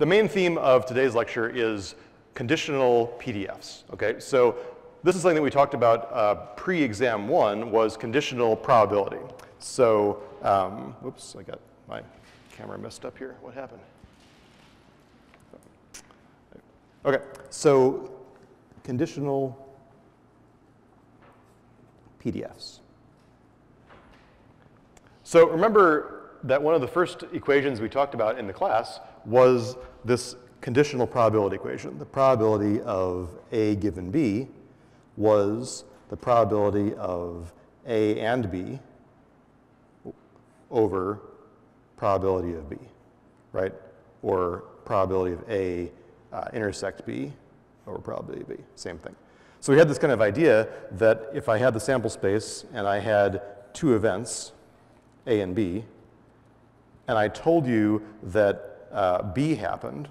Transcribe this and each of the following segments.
the main theme of today's lecture is conditional PDFs, okay? So this is something that we talked about uh, pre-exam one was conditional probability. So, um, oops, I got my camera messed up here. What happened? Okay, so conditional PDFs. So remember that one of the first equations we talked about in the class was this conditional probability equation. The probability of A given B was the probability of A and B over probability of B, right? Or probability of A uh, intersect B over probability of B, same thing. So we had this kind of idea that if I had the sample space and I had two events, A and B, and I told you that uh, B happened,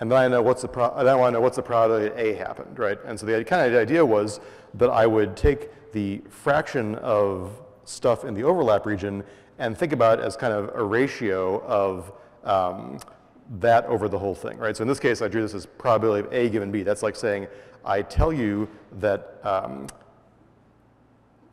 and then I know what's the pro- I want to know what's the probability that A happened, right? And so the kind of the idea was that I would take the fraction of stuff in the overlap region and think about it as kind of a ratio of um, that over the whole thing, right? So in this case, I drew this as probability of A given B. That's like saying I tell you that um,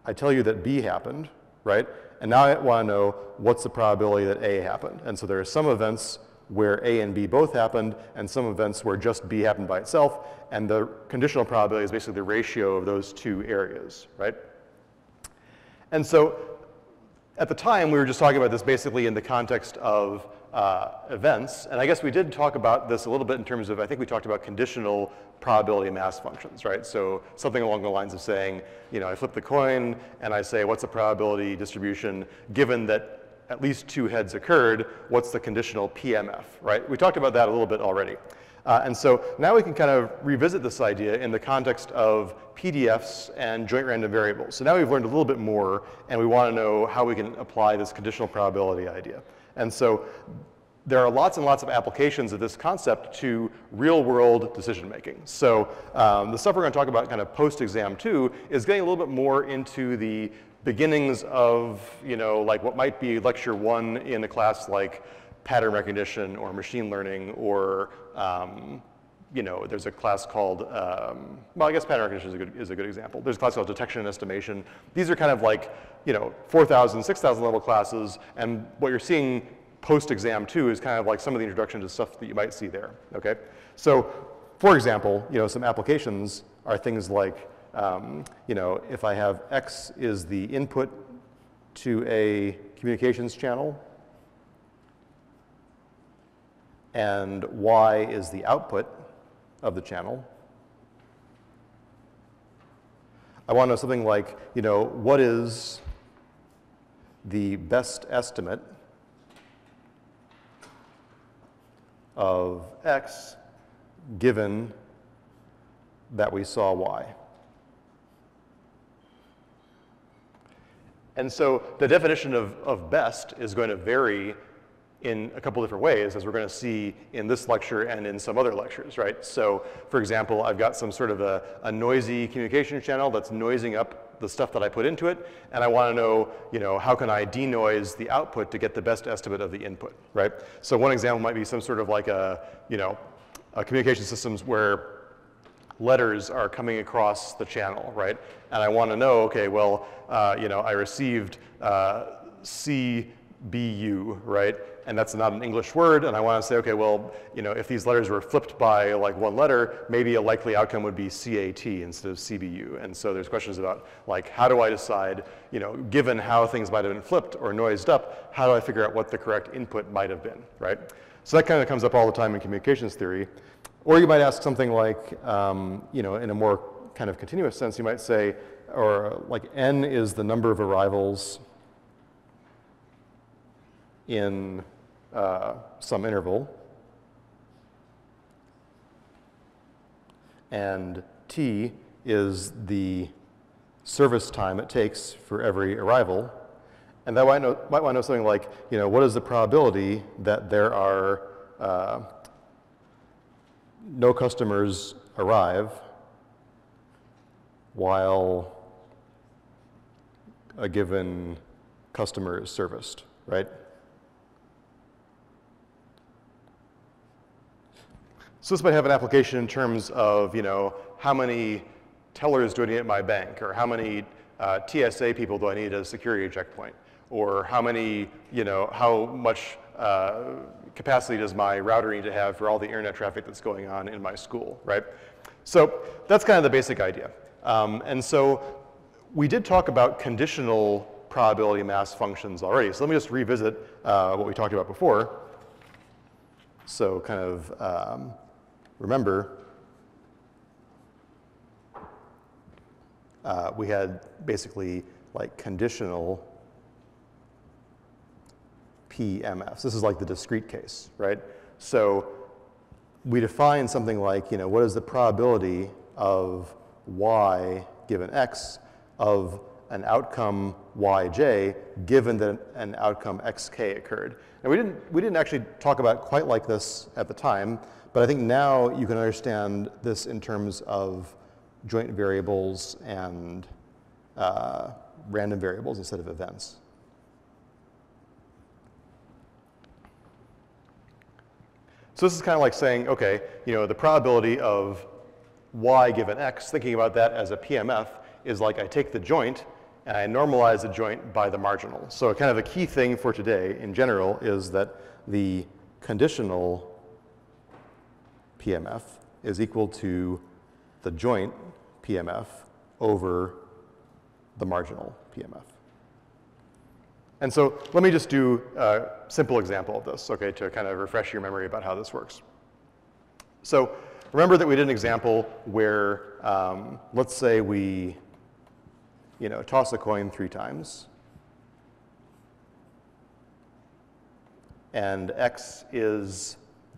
I tell you that B happened, right? And now I want to know what's the probability that A happened. And so there are some events where A and B both happened, and some events where just B happened by itself, and the conditional probability is basically the ratio of those two areas, right? And so at the time, we were just talking about this basically in the context of uh, events, and I guess we did talk about this a little bit in terms of, I think we talked about conditional probability mass functions, right? So something along the lines of saying, you know, I flip the coin and I say, what's the probability distribution given that at least two heads occurred, what's the conditional PMF, right? We talked about that a little bit already. Uh, and so now we can kind of revisit this idea in the context of PDFs and joint random variables. So now we've learned a little bit more, and we want to know how we can apply this conditional probability idea. And so there are lots and lots of applications of this concept to real world decision making. So um, the stuff we're going to talk about kind of post exam two is getting a little bit more into the beginnings of, you know, like what might be lecture one in a class like pattern recognition or machine learning or, um, you know, there's a class called, um, well, I guess pattern recognition is a, good, is a good example. There's a class called detection and estimation. These are kind of like, you know, 4,000, 6,000 level classes, and what you're seeing post-exam two is kind of like some of the introduction to stuff that you might see there, okay? So, for example, you know, some applications are things like um, you know, if I have X is the input to a communications channel, and Y is the output of the channel, I want to know something like, you know, what is the best estimate of X given that we saw Y? And so the definition of, of best is going to vary in a couple different ways, as we're going to see in this lecture and in some other lectures, right? So, for example, I've got some sort of a, a noisy communication channel that's noising up the stuff that I put into it, and I want to know, you know, how can I denoise the output to get the best estimate of the input, right? So one example might be some sort of like a, you know, a communication systems where letters are coming across the channel, right? And I want to know, okay, well, uh, you know, I received uh, CBU, right? And that's not an English word, and I want to say, okay, well, you know, if these letters were flipped by like one letter, maybe a likely outcome would be CAT instead of CBU. And so there's questions about like, how do I decide, you know, given how things might have been flipped or noised up, how do I figure out what the correct input might have been, right? So that kind of comes up all the time in communications theory. Or you might ask something like, um, you know, in a more kind of continuous sense, you might say, or like n is the number of arrivals in uh, some interval, and t is the service time it takes for every arrival. And that might, know, might want to know something like, you know, what is the probability that there are uh, no customers arrive while a given customer is serviced, right? So this might have an application in terms of, you know, how many tellers do I need at my bank, or how many uh, TSA people do I need at a security checkpoint, or how many, you know, how much uh, capacity does my router need to have for all the internet traffic that's going on in my school, right? So that's kind of the basic idea. Um, and so we did talk about conditional probability mass functions already. So let me just revisit uh, what we talked about before. So kind of um, remember, uh, we had basically like conditional PMFs. This is like the discrete case, right? So we define something like, you know, what is the probability of y given x of an outcome yj given that an outcome xk occurred. Now we didn't, we didn't actually talk about quite like this at the time, but I think now you can understand this in terms of joint variables and uh, random variables instead of events. So this is kind of like saying, okay, you know, the probability of y given x, thinking about that as a PMF, is like I take the joint and I normalize the joint by the marginal. So kind of a key thing for today in general is that the conditional PMF is equal to the joint PMF over the marginal PMF. And so let me just do a simple example of this, okay, to kind of refresh your memory about how this works. So remember that we did an example where, um, let's say we you know, toss a coin three times. And x is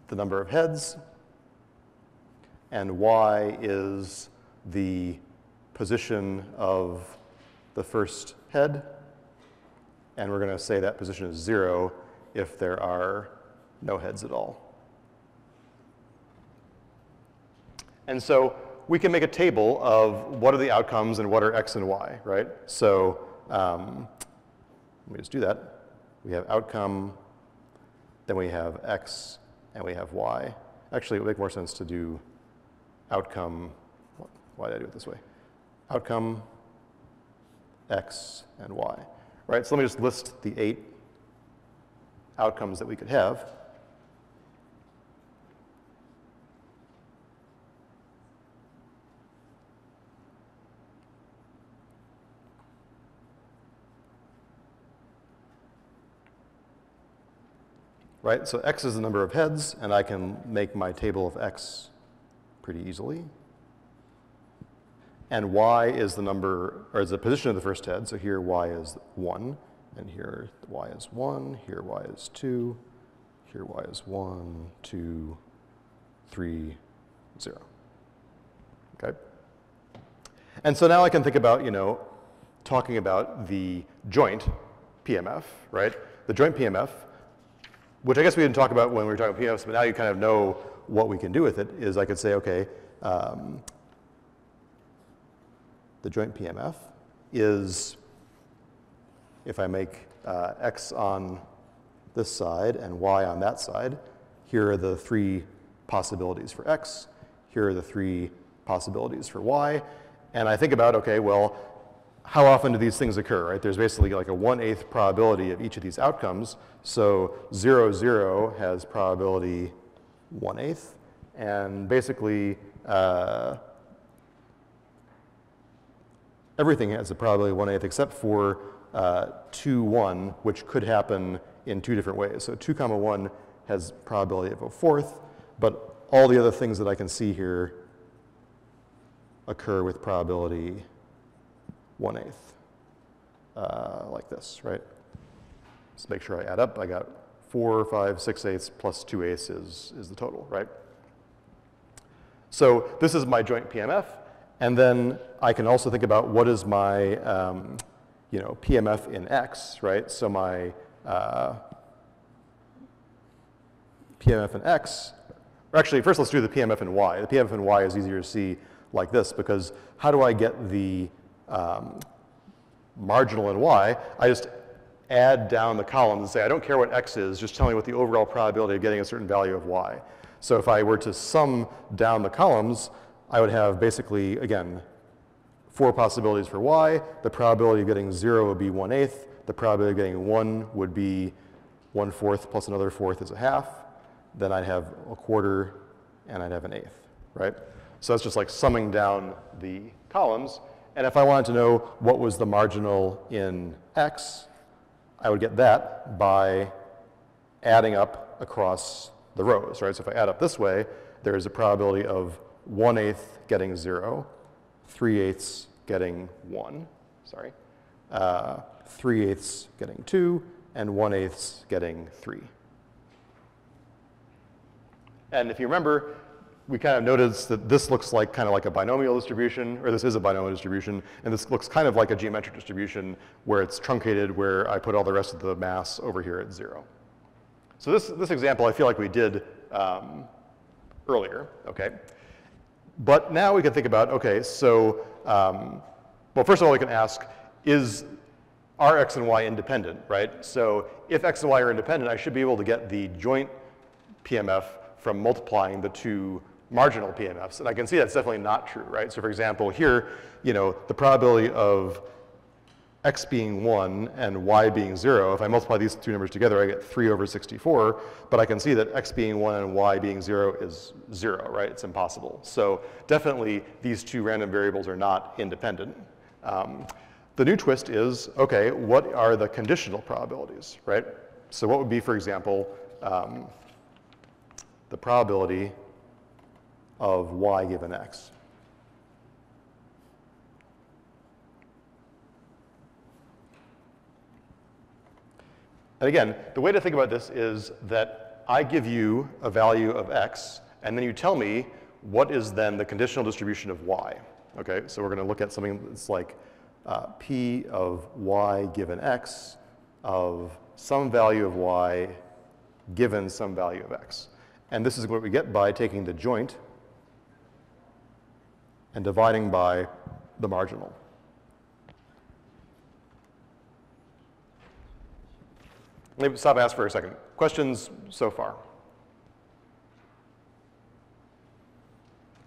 the number of heads, and y is the position of the first head. And we're going to say that position is zero if there are no heads at all. And so we can make a table of what are the outcomes and what are x and y, right? So um, let me just do that. We have outcome, then we have x, and we have y. Actually, it would make more sense to do outcome, why did I do it this way? Outcome, x, and y, right? So let me just list the eight outcomes that we could have. right? So x is the number of heads, and I can make my table of x pretty easily. And y is the number, or is the position of the first head. So here y is 1, and here y is 1, here y is 2, here y is 1, 2, 3, 0. Okay? And so now I can think about, you know, talking about the joint PMF, right? The joint PMF which I guess we didn't talk about when we were talking about PMFs, but now you kind of know what we can do with it, is I could say, okay, um, the joint PMF is, if I make uh, x on this side and y on that side, here are the three possibilities for x, here are the three possibilities for y, and I think about, okay, well, how often do these things occur, right? There's basically like a 1 8th probability of each of these outcomes. So 0, 0 has probability 1 8th. And basically, uh, everything has a probability of 1 8th except for uh, 2, 1, which could happen in two different ways. So 2 comma 1 has probability of a fourth, but all the other things that I can see here occur with probability 1 eighth, uh, like this, right? Let's make sure I add up. I got 4, 5, 6 eighths plus 2 eighths is, is the total, right? So this is my joint PMF. And then I can also think about what is my um, you know, PMF in X, right? So my uh, PMF in X, or actually first let's do the PMF in Y. The PMF in Y is easier to see like this because how do I get the um, marginal in y, I just add down the columns and say, I don't care what x is, just tell me what the overall probability of getting a certain value of y. So if I were to sum down the columns, I would have basically, again, four possibilities for y. The probability of getting 0 would be 1 eighth. The probability of getting 1 would be 1 fourth plus another fourth is a half. Then I'd have a quarter and I'd have an eighth, right? So that's just like summing down the columns. And if I wanted to know what was the marginal in x, I would get that by adding up across the rows, right? So if I add up this way, there is a probability of 1 eighth getting 0, 3 eighths getting 1, sorry, uh, 3 eighths getting 2, and 1 eighths getting 3. And if you remember, we kind of noticed that this looks like kind of like a binomial distribution, or this is a binomial distribution, and this looks kind of like a geometric distribution where it's truncated, where I put all the rest of the mass over here at zero. So this, this example I feel like we did um, earlier, okay? But now we can think about, okay, so, um, well, first of all, we can ask, is, are x and y independent, right? So if x and y are independent, I should be able to get the joint PMF from multiplying the two marginal PMFs. And I can see that's definitely not true, right? So for example, here, you know, the probability of x being 1 and y being 0, if I multiply these two numbers together, I get 3 over 64. But I can see that x being 1 and y being 0 is 0, right? It's impossible. So definitely these two random variables are not independent. Um, the new twist is, okay, what are the conditional probabilities, right? So what would be, for example, um, the probability of y given x? And again, the way to think about this is that I give you a value of x, and then you tell me what is then the conditional distribution of y. Okay, so we're going to look at something that's like uh, p of y given x of some value of y given some value of x. And this is what we get by taking the joint and dividing by the marginal. Let me stop and ask for a second. Questions so far?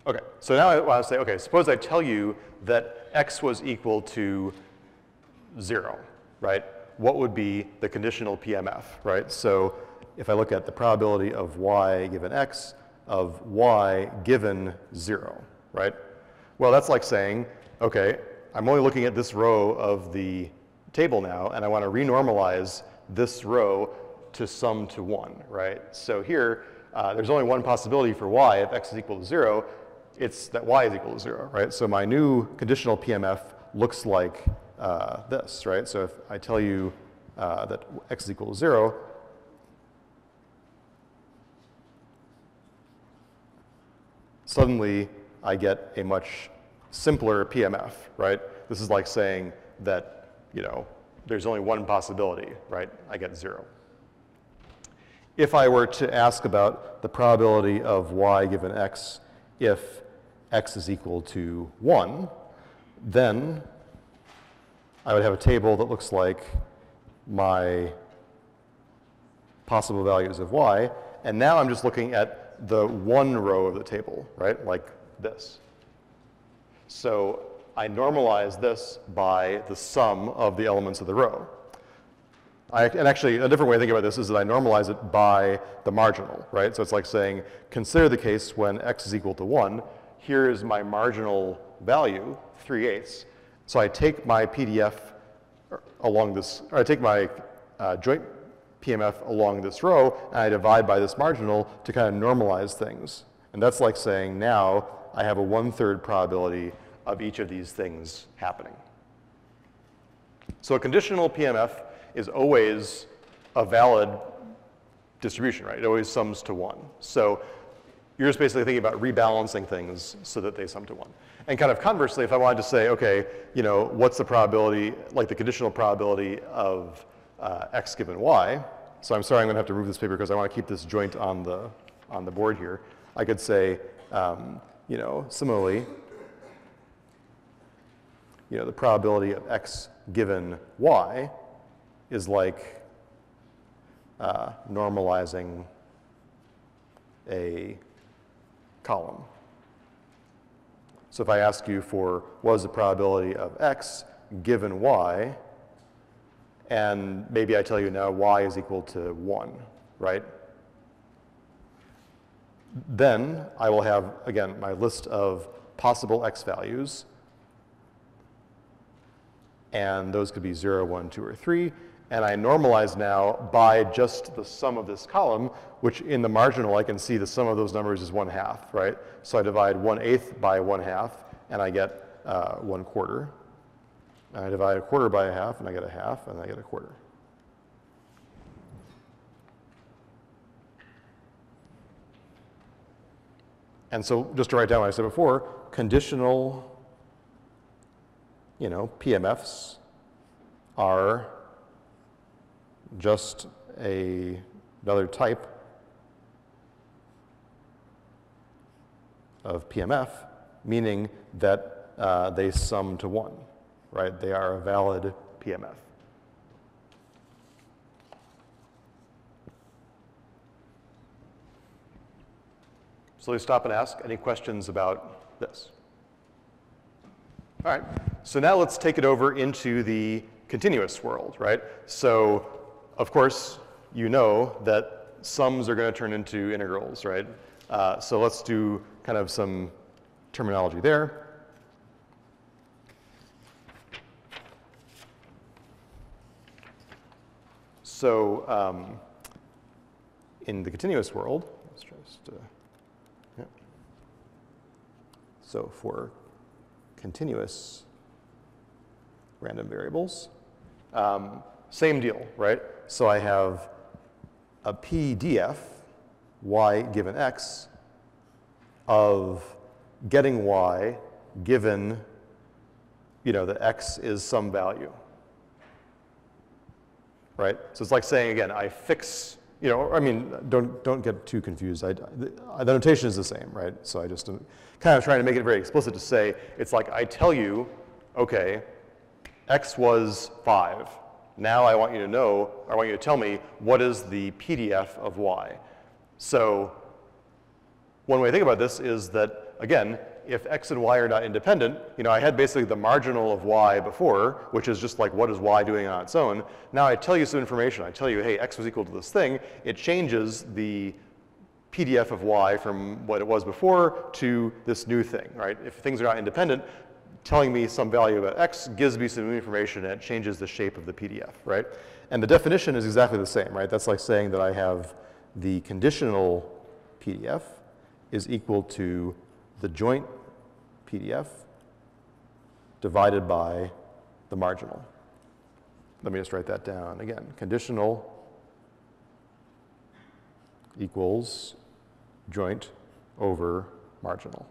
Okay, so now I want to say, okay, suppose I tell you that x was equal to zero, right? What would be the conditional PMF, right? So if I look at the probability of y given x of y given zero, right? Well, that's like saying, okay, I'm only looking at this row of the table now, and I want to renormalize this row to sum to 1, right? So here, uh, there's only one possibility for y. If x is equal to 0, it's that y is equal to 0, right? So my new conditional PMF looks like uh, this, right? So if I tell you uh, that x is equal to 0, suddenly I get a much simpler PMF, right? This is like saying that, you know, there's only one possibility, right? I get zero. If I were to ask about the probability of y given x if x is equal to 1, then I would have a table that looks like my possible values of y. And now I'm just looking at the one row of the table, right? Like this. So I normalize this by the sum of the elements of the row. I, and actually, a different way to think about this is that I normalize it by the marginal, right? So it's like saying, consider the case when x is equal to 1. Here is my marginal value, 3 eighths. So I take my PDF along this, or I take my uh, joint PMF along this row, and I divide by this marginal to kind of normalize things. And that's like saying now I have a one-third probability of each of these things happening. So a conditional PMF is always a valid distribution, right? It always sums to one. So you're just basically thinking about rebalancing things so that they sum to one. And kind of conversely, if I wanted to say, okay, you know, what's the probability, like the conditional probability of uh, x given y, so I'm sorry, I'm gonna have to move this paper because I wanna keep this joint on the, on the board here. I could say, um, you know, similarly, you know, the probability of x given y is like uh, normalizing a column. So if I ask you for what is the probability of x given y, and maybe I tell you now y is equal to 1, right? Then I will have, again, my list of possible x values, and those could be 0, 1, 2, or 3, and I normalize now by just the sum of this column, which in the marginal I can see the sum of those numbers is 1 half, right? So I divide 1 eighth by 1 half, and I get uh, 1 quarter. And I divide a quarter by a half, and I get a half, and I get a quarter. And so just to write down what I said before, conditional, you know, PMFs are just a, another type of PMF, meaning that uh, they sum to one, right? They are a valid PMF. So let's stop and ask any questions about this. All right, so now let's take it over into the continuous world, right? So of course, you know that sums are going to turn into integrals, right? Uh, so let's do kind of some terminology there. So um, in the continuous world, let's just, uh. So for continuous random variables, um, same deal, right? So I have a PDF, y given x, of getting y given, you know, that x is some value. Right? So it's like saying, again, I fix, you know, I mean, don't, don't get too confused. I, the, the notation is the same, right? So I just kind of trying to make it very explicit to say, it's like I tell you, okay, x was 5 now I want you to know, I want you to tell me, what is the PDF of y? So one way to think about this is that, again, if x and y are not independent, you know, I had basically the marginal of y before, which is just like what is y doing on its own. Now I tell you some information. I tell you, hey, x was equal to this thing. It changes the PDF of y from what it was before to this new thing, right? If things are not independent, telling me some value about x gives me some new information and it changes the shape of the PDF, right? And the definition is exactly the same, right? That's like saying that I have the conditional PDF is equal to the joint PDF divided by the marginal. Let me just write that down again. Conditional equals joint over marginal.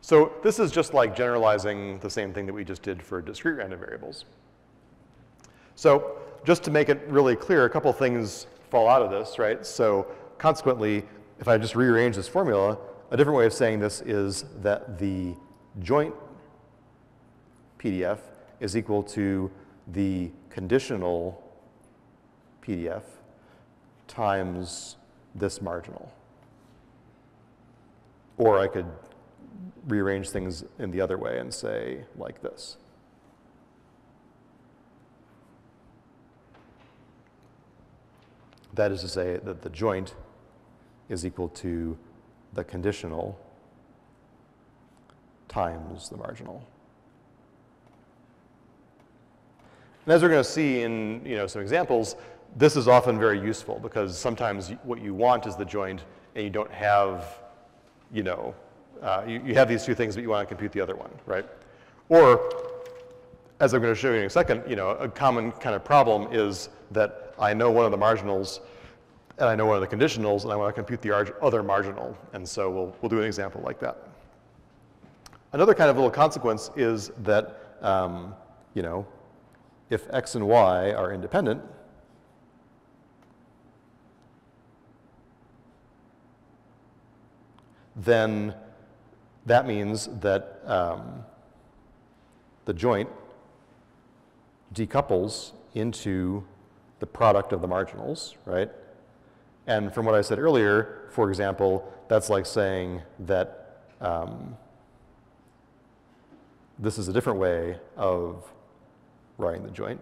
So this is just like generalizing the same thing that we just did for discrete random variables. So just to make it really clear, a couple things fall out of this, right? So consequently, if I just rearrange this formula, a different way of saying this is that the joint PDF is equal to the conditional PDF times this marginal. Or I could rearrange things in the other way and say like this. That is to say that the joint is equal to the conditional times the marginal. And as we're going to see in you know, some examples, this is often very useful because sometimes what you want is the joint and you don't have, you know, uh, you, you have these two things, but you want to compute the other one, right? Or, as I'm going to show you in a second, you know, a common kind of problem is that I know one of the marginals and I know one of the conditionals and I want to compute the other marginal. And so we'll, we'll do an example like that. Another kind of little consequence is that, um, you know, if x and y are independent, then that means that um, the joint decouples into the product of the marginals, right? And from what I said earlier, for example, that's like saying that um, this is a different way of writing the joint.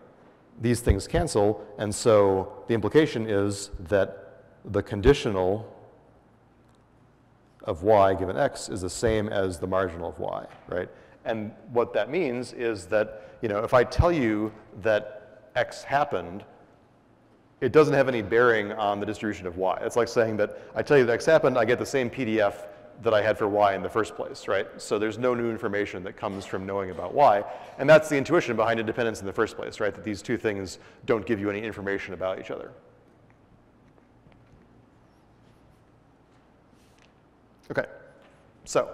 These things cancel, and so the implication is that the conditional of y given x is the same as the marginal of y, right? And what that means is that, you know, if I tell you that x happened, it doesn't have any bearing on the distribution of y. It's like saying that I tell you that x happened, I get the same PDF that I had for y in the first place, right? So there's no new information that comes from knowing about y. And that's the intuition behind independence in the first place, right? That these two things don't give you any information about each other. Okay, so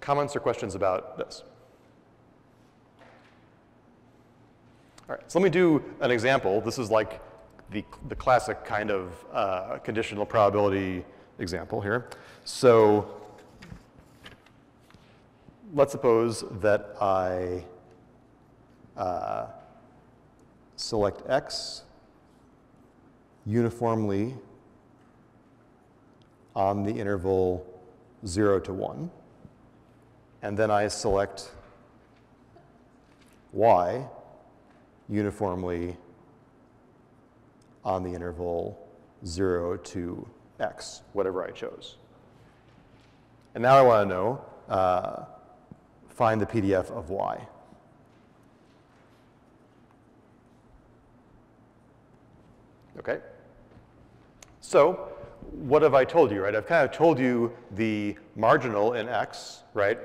comments or questions about this? All right, so let me do an example. This is like the, the classic kind of uh, conditional probability example here. So let's suppose that I uh, select x uniformly on the interval 0 to 1, and then I select y uniformly on the interval 0 to x, whatever I chose. And now I want to know, uh, find the PDF of y. Okay? So what have I told you, right? I've kind of told you the marginal in x, right?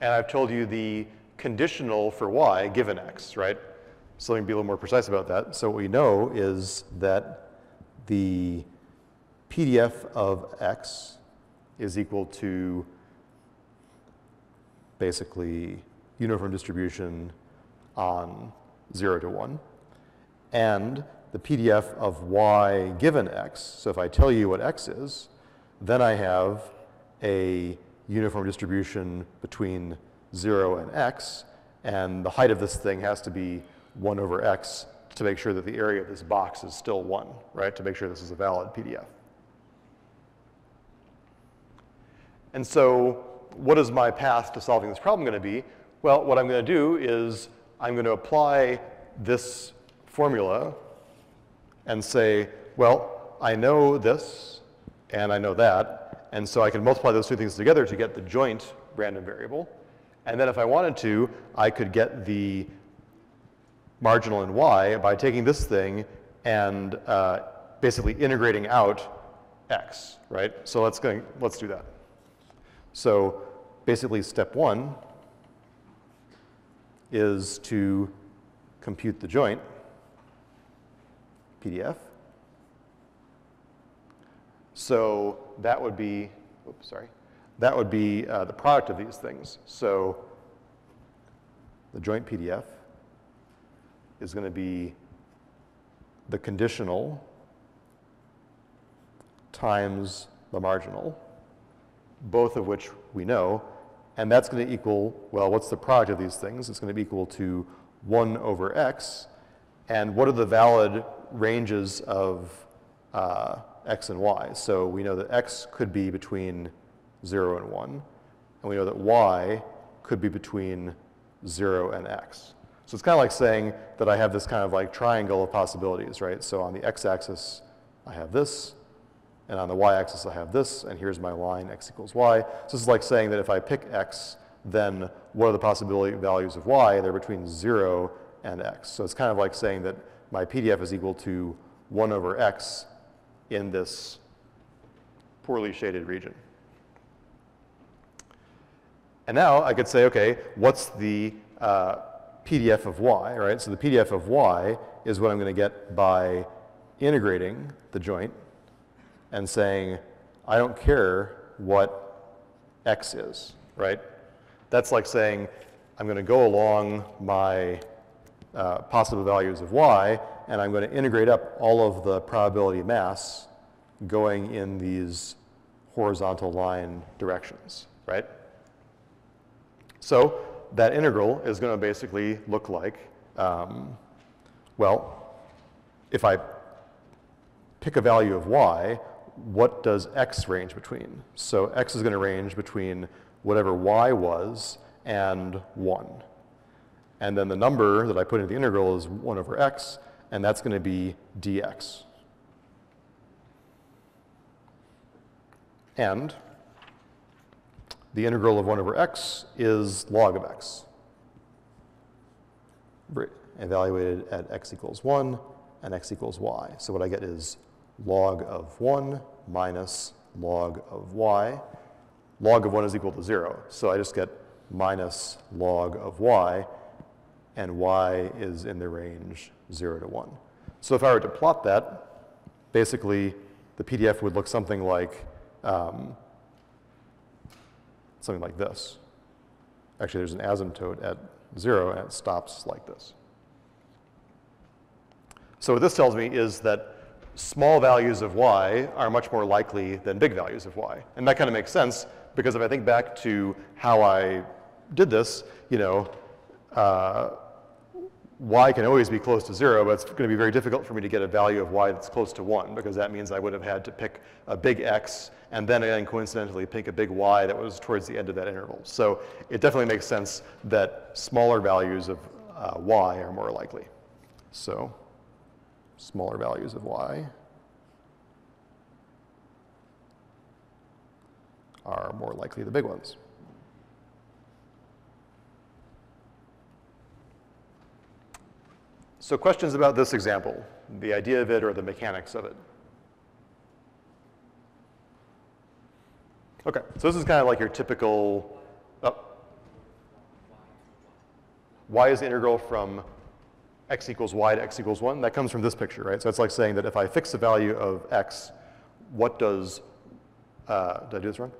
And I've told you the conditional for y given x, right? So let me be a little more precise about that. So what we know is that the PDF of x is equal to basically uniform distribution on 0 to 1. And the PDF of y given x, so if I tell you what x is, then I have a uniform distribution between 0 and x, and the height of this thing has to be 1 over x to make sure that the area of this box is still 1, right, to make sure this is a valid PDF. And so what is my path to solving this problem going to be? Well, what I'm going to do is I'm going to apply this formula and say, well, I know this and I know that, and so I can multiply those two things together to get the joint random variable. And then if I wanted to, I could get the marginal in y by taking this thing and uh, basically integrating out x, right? So let's, go, let's do that. So basically step one is to compute the joint, PDF. So that would be, oops, sorry, that would be uh, the product of these things. So the joint PDF is going to be the conditional times the marginal, both of which we know, and that's going to equal, well, what's the product of these things? It's going to be equal to 1 over x, and what are the valid ranges of uh, x and y? So we know that x could be between 0 and 1, and we know that y could be between 0 and x. So it's kind of like saying that I have this kind of like triangle of possibilities, right? So on the x-axis, I have this, and on the y-axis, I have this, and here's my line, x equals y. So this is like saying that if I pick x, then what are the possibility values of y? They're between 0 and x. So it's kind of like saying that my PDF is equal to 1 over x in this poorly shaded region. And now I could say, okay, what's the uh, PDF of y, right? So the PDF of y is what I'm going to get by integrating the joint and saying, I don't care what x is, right? That's like saying, I'm going to go along my uh, possible values of y, and I'm going to integrate up all of the probability mass going in these horizontal line directions, right? So that integral is going to basically look like Um, well, if I pick a value of y, what does x range between? So x is going to range between whatever y was and 1. And then the number that I put in the integral is 1 over x, and that's going to be dx. And the integral of 1 over x is log of x, evaluated at x equals 1 and x equals y. So what I get is log of 1 minus log of y. Log of 1 is equal to 0, so I just get minus log of y, and y is in the range 0 to 1. So if I were to plot that, basically the PDF would look something like um, something like this. Actually, there's an asymptote at 0, and it stops like this. So what this tells me is that small values of y are much more likely than big values of y. And that kind of makes sense because if I think back to how I did this, you know, uh, y can always be close to zero, but it's going to be very difficult for me to get a value of y that's close to one because that means I would have had to pick a big x and then again coincidentally pick a big y that was towards the end of that interval. So it definitely makes sense that smaller values of uh, y are more likely. So smaller values of y are more likely the big ones. So questions about this example, the idea of it or the mechanics of it? Okay, so this is kind of like your typical, oh. y is the integral from x equals y to x equals 1. That comes from this picture, right? So it's like saying that if I fix the value of x, what does, uh, did I do this wrong?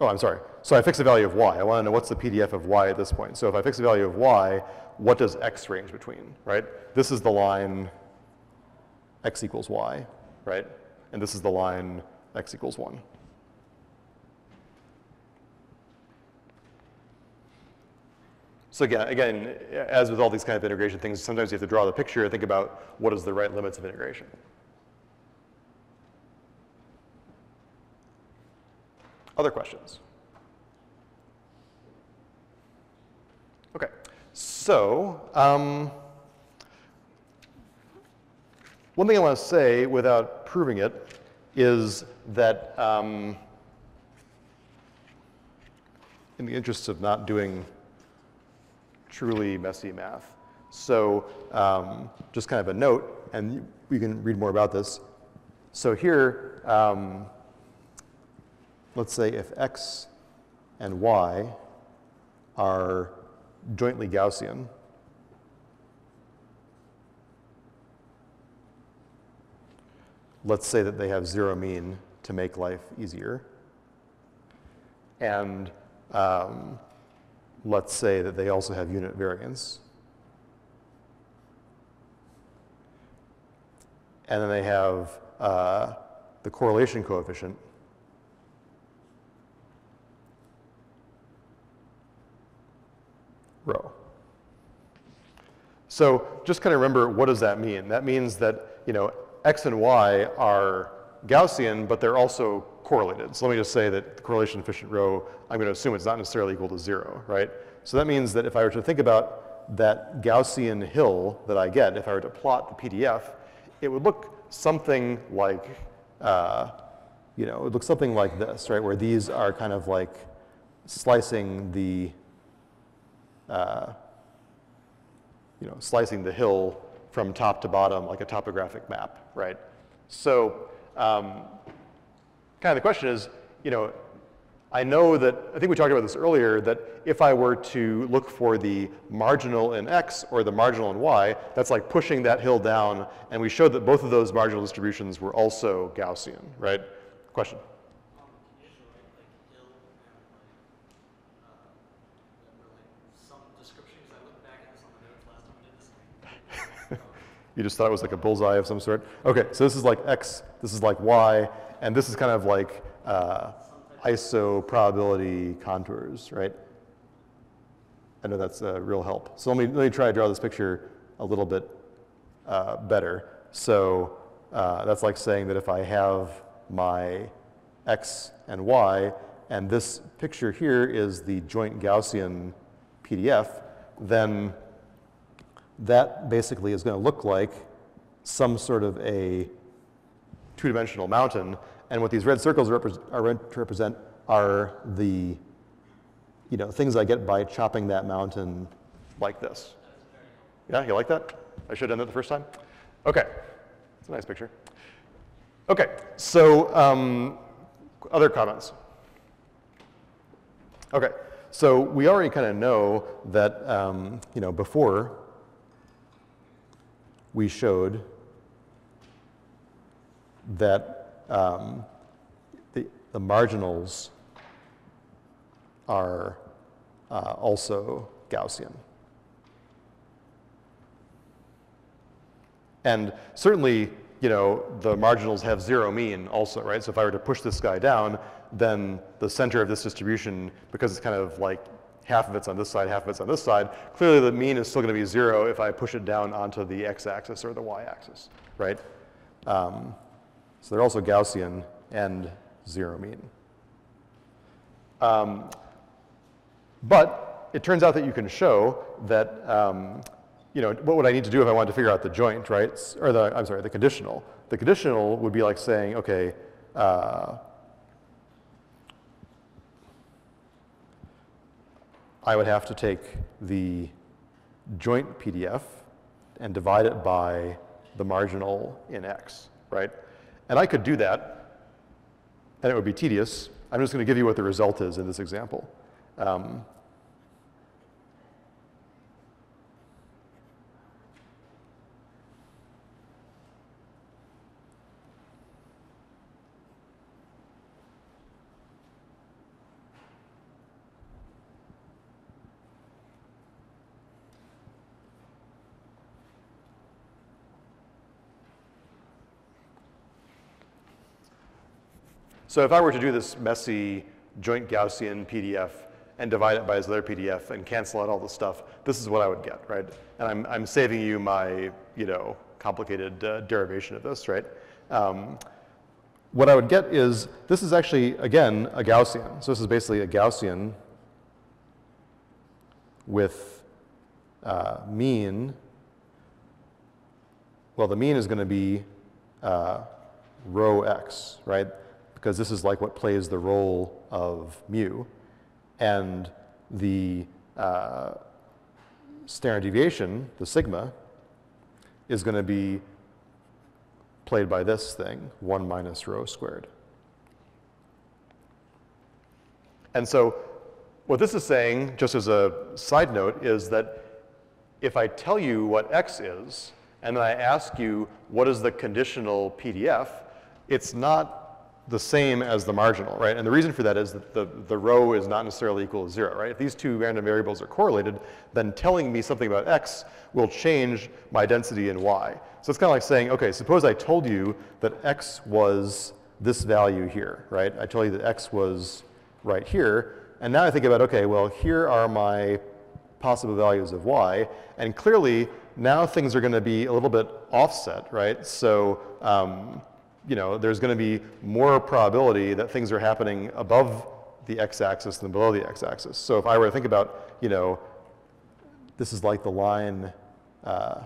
Oh, I'm sorry. So I fix the value of y. I want to know what's the PDF of y at this point. So if I fix the value of y, what does x range between, right? This is the line x equals y, right? And this is the line x equals 1. So again, again, as with all these kind of integration things, sometimes you have to draw the picture and think about what is the right limits of integration. Other questions? Okay, so um, one thing I want to say without proving it is that um, in the interests of not doing truly messy math. So um, just kind of a note, and we can read more about this. So here, um, let's say if x and y are jointly Gaussian, let's say that they have zero mean to make life easier. And um, let's say that they also have unit variance. And then they have uh, the correlation coefficient rho. So just kind of remember what does that mean? That means that, you know, x and y are Gaussian, but they're also correlated. So let me just say that the correlation coefficient rho, I'm going to assume it's not necessarily equal to zero, right? So that means that if I were to think about that Gaussian hill that I get, if I were to plot the PDF, it would look something like, uh, you know, it looks something like this, right? Where these are kind of like slicing the, uh, you know, slicing the hill from top to bottom like a topographic map, right? So um, kind of the question is, you know, I know that, I think we talked about this earlier, that if I were to look for the marginal in x or the marginal in y, that's like pushing that hill down, and we showed that both of those marginal distributions were also Gaussian, right? Question? You just thought it was like a bullseye of some sort? Okay, so this is like X, this is like Y, and this is kind of like uh, iso probability contours, right? I know that's a real help. So let me, let me try to draw this picture a little bit uh, better. So uh, that's like saying that if I have my x and y, and this picture here is the joint Gaussian PDF, then that basically is going to look like some sort of a two-dimensional mountain. And what these red circles are meant to represent are the you know, things I get by chopping that mountain like this. Yeah, you like that? I should have done that the first time? Okay, it's a nice picture. Okay, so um, other comments? Okay, so we already kind of know that, um, you know, before we showed that um, the, the marginals are uh, also Gaussian. And certainly, you know, the marginals have zero mean also, right? So if I were to push this guy down, then the center of this distribution, because it's kind of like half of it's on this side, half of it's on this side, clearly the mean is still going to be zero if I push it down onto the x-axis or the y-axis, right? Um, so they're also Gaussian and zero mean. Um, but it turns out that you can show that, um, you know, what would I need to do if I wanted to figure out the joint, right? Or the, I'm sorry, the conditional. The conditional would be like saying, okay, uh, I would have to take the joint PDF and divide it by the marginal in X, right? And I could do that, and it would be tedious. I'm just going to give you what the result is in this example. Um, So if I were to do this messy joint Gaussian PDF and divide it by this other PDF and cancel out all the stuff, this is what I would get, right? And I'm, I'm saving you my, you know, complicated uh, derivation of this, right? Um, what I would get is, this is actually, again, a Gaussian. So this is basically a Gaussian with uh, mean. Well, the mean is going to be uh, rho x, right? Because this is like what plays the role of mu. And the uh, standard deviation, the sigma, is going to be played by this thing, 1 minus rho squared. And so what this is saying, just as a side note, is that if I tell you what x is, and then I ask you what is the conditional PDF, it's not the same as the marginal, right? And the reason for that is that the, the rho is not necessarily equal to zero, right? If these two random variables are correlated, then telling me something about x will change my density in y. So it's kind of like saying, okay, suppose I told you that x was this value here, right? I told you that x was right here, and now I think about, okay, well, here are my possible values of y, and clearly now things are going to be a little bit offset, right? So um, you know, there's going to be more probability that things are happening above the x-axis than below the x-axis. So if I were to think about, you know, this is like the line, uh,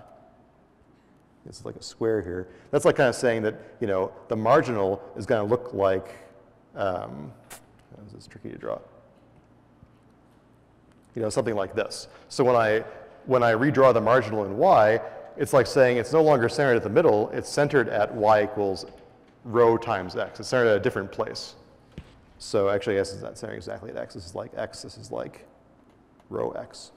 this is like a square here. That's like kind of saying that, you know, the marginal is going to look like, um, this is tricky to draw. You know, something like this. So when I, when I redraw the marginal in y, it's like saying it's no longer centered at the middle, it's centered at y equals rho times x. It's centered at a different place. So actually, s is not centered exactly at x. This is like x. This is like rho x.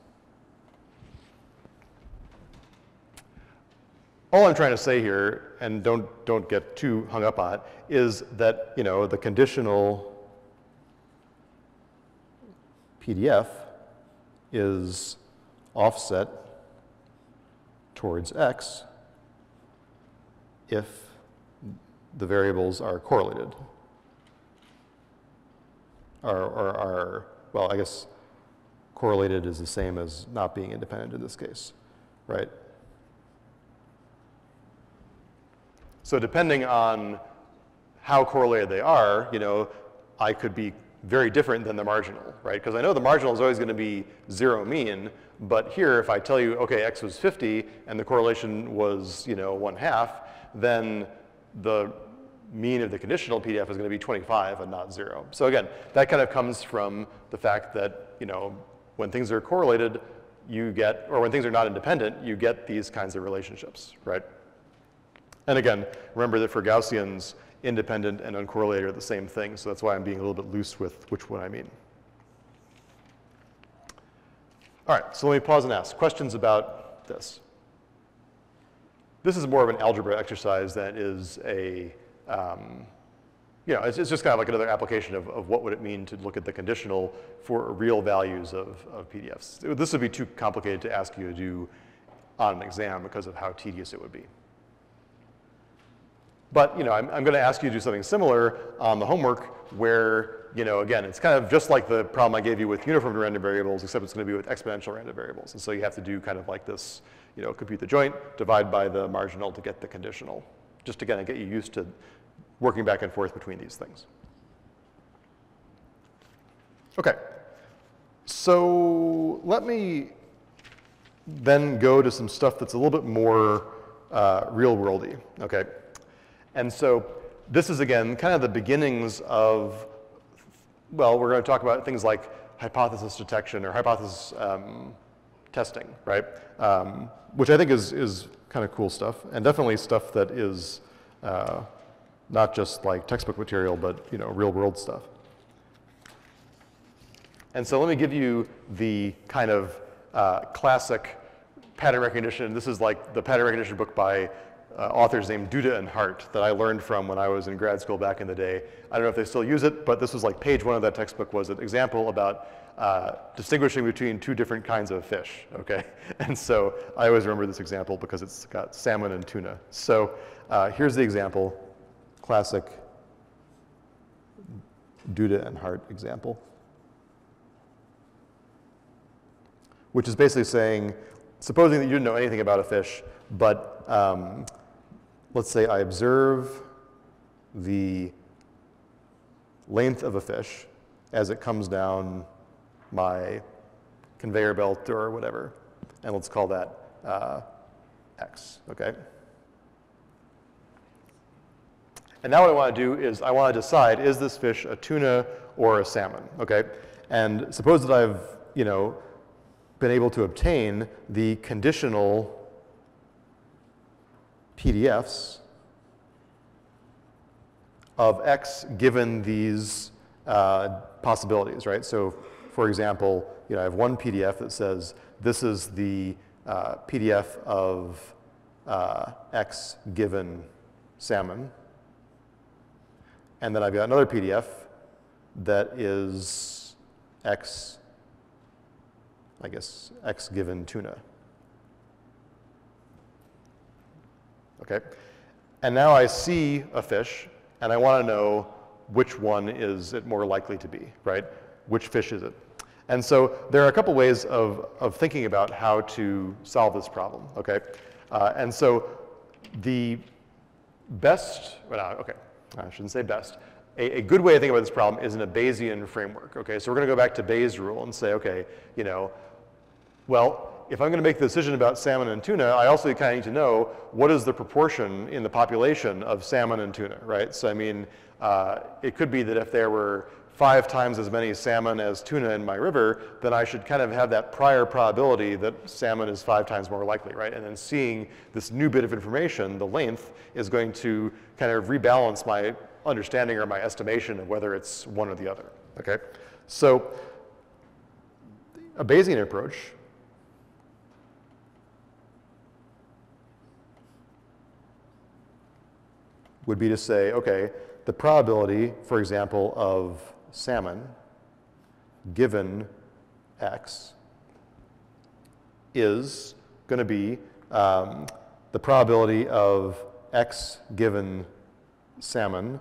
All I'm trying to say here, and don't, don't get too hung up on it, is that you know, the conditional PDF is offset towards x if the variables are correlated. Or, or are, well, I guess correlated is the same as not being independent in this case, right? So depending on how correlated they are, you know, I could be very different than the marginal, right? Because I know the marginal is always going to be zero mean, but here if I tell you, okay, x was 50 and the correlation was, you know, one half, then the mean of the conditional PDF is going to be 25 and not zero. So again, that kind of comes from the fact that, you know, when things are correlated, you get, or when things are not independent, you get these kinds of relationships, right? And again, remember that for Gaussians, independent and uncorrelated are the same thing, so that's why I'm being a little bit loose with which one I mean. All right, so let me pause and ask questions about this. This is more of an algebra exercise than is a, um, you know, it's, it's, just kind of like another application of, of what would it mean to look at the conditional for real values of, of PDFs. This would be too complicated to ask you to do on an exam because of how tedious it would be. But, you know, I'm, I'm going to ask you to do something similar on the homework where, you know, again, it's kind of just like the problem I gave you with uniform random variables, except it's going to be with exponential random variables. And so you have to do kind of like this, you know, compute the joint, divide by the marginal to get the conditional, just to kind of get you used to working back and forth between these things. Okay, so let me then go to some stuff that's a little bit more uh, real worldy, okay? And so this is, again, kind of the beginnings of, well, we're going to talk about things like hypothesis detection or hypothesis um, testing, right? Um, which I think is, is kind of cool stuff, and definitely stuff that is uh, not just like textbook material, but you know, real world stuff. And so let me give you the kind of uh, classic pattern recognition. This is like the pattern recognition book by uh, authors named Duda and Hart that I learned from when I was in grad school back in the day. I don't know if they still use it, but this was like page one of that textbook was an example about uh, distinguishing between two different kinds of fish, okay? And so I always remember this example because it's got salmon and tuna. So uh, here's the example, classic Duda and Hart example. Which is basically saying, supposing that you didn't know anything about a fish, but um, let's say I observe the length of a fish as it comes down my conveyor belt or whatever, and let's call that uh, x, okay? And now what I want to do is I want to decide, is this fish a tuna or a salmon, okay? And suppose that I've, you know, been able to obtain the conditional PDFs of X given these uh, possibilities, right? So for example, you know, I have one PDF that says this is the uh, PDF of uh, X given salmon. And then I've got another PDF that is X, I guess, X given tuna. okay? And now I see a fish, and I want to know which one is it more likely to be, right? Which fish is it? And so there are a couple ways of, of thinking about how to solve this problem, okay? Uh, and so the best, well, okay, I shouldn't say best. A, a, good way to think about this problem is in a Bayesian framework, okay? So we're gonna go back to Bayes' rule and say, okay, you know, well, if I'm going to make the decision about salmon and tuna, I also kind of need to know what is the proportion in the population of salmon and tuna, right? So I mean, uh, it could be that if there were five times as many salmon as tuna in my river, then I should kind of have that prior probability that salmon is five times more likely, right? And then seeing this new bit of information, the length, is going to kind of rebalance my understanding or my estimation of whether it's one or the other, okay? So a Bayesian approach would be to say, okay, the probability, for example, of salmon given x is going to be um, the probability of x given salmon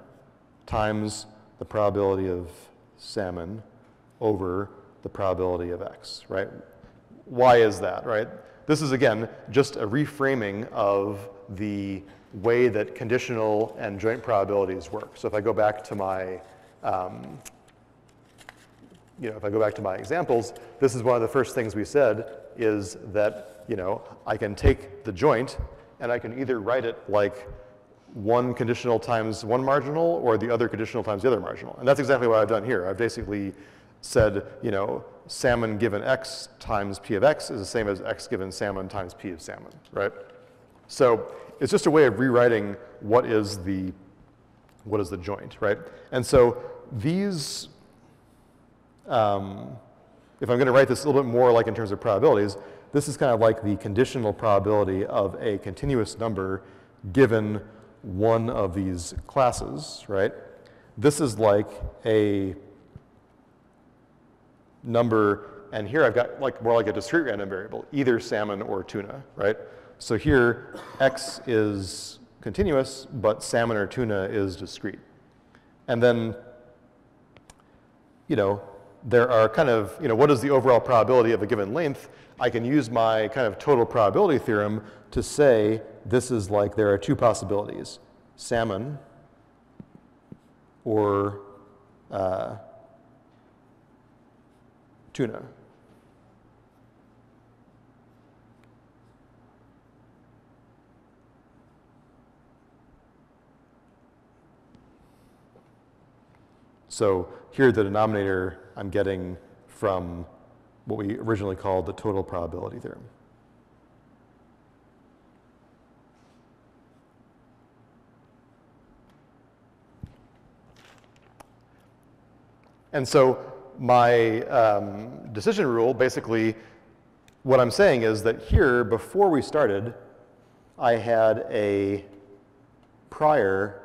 times the probability of salmon over the probability of x, right? Why is that, right? This is, again, just a reframing of the way that conditional and joint probabilities work. So if I go back to my, um, you know, if I go back to my examples, this is one of the first things we said is that, you know, I can take the joint and I can either write it like one conditional times one marginal or the other conditional times the other marginal. And that's exactly what I've done here. I've basically said, you know, salmon given x times p of x is the same as x given salmon times p of salmon, right? So it's just a way of rewriting what is the, what is the joint, right? And so these, um, if I'm going to write this a little bit more like in terms of probabilities, this is kind of like the conditional probability of a continuous number given one of these classes, right? This is like a number, and here I've got like more like a discrete random variable, either salmon or tuna, right? So here, x is continuous, but salmon or tuna is discrete. And then, you know, there are kind of, you know, what is the overall probability of a given length? I can use my kind of total probability theorem to say this is like there are two possibilities, salmon or uh, tuna. So here the denominator I'm getting from what we originally called the total probability theorem. And so my um, decision rule, basically, what I'm saying is that here, before we started, I had a prior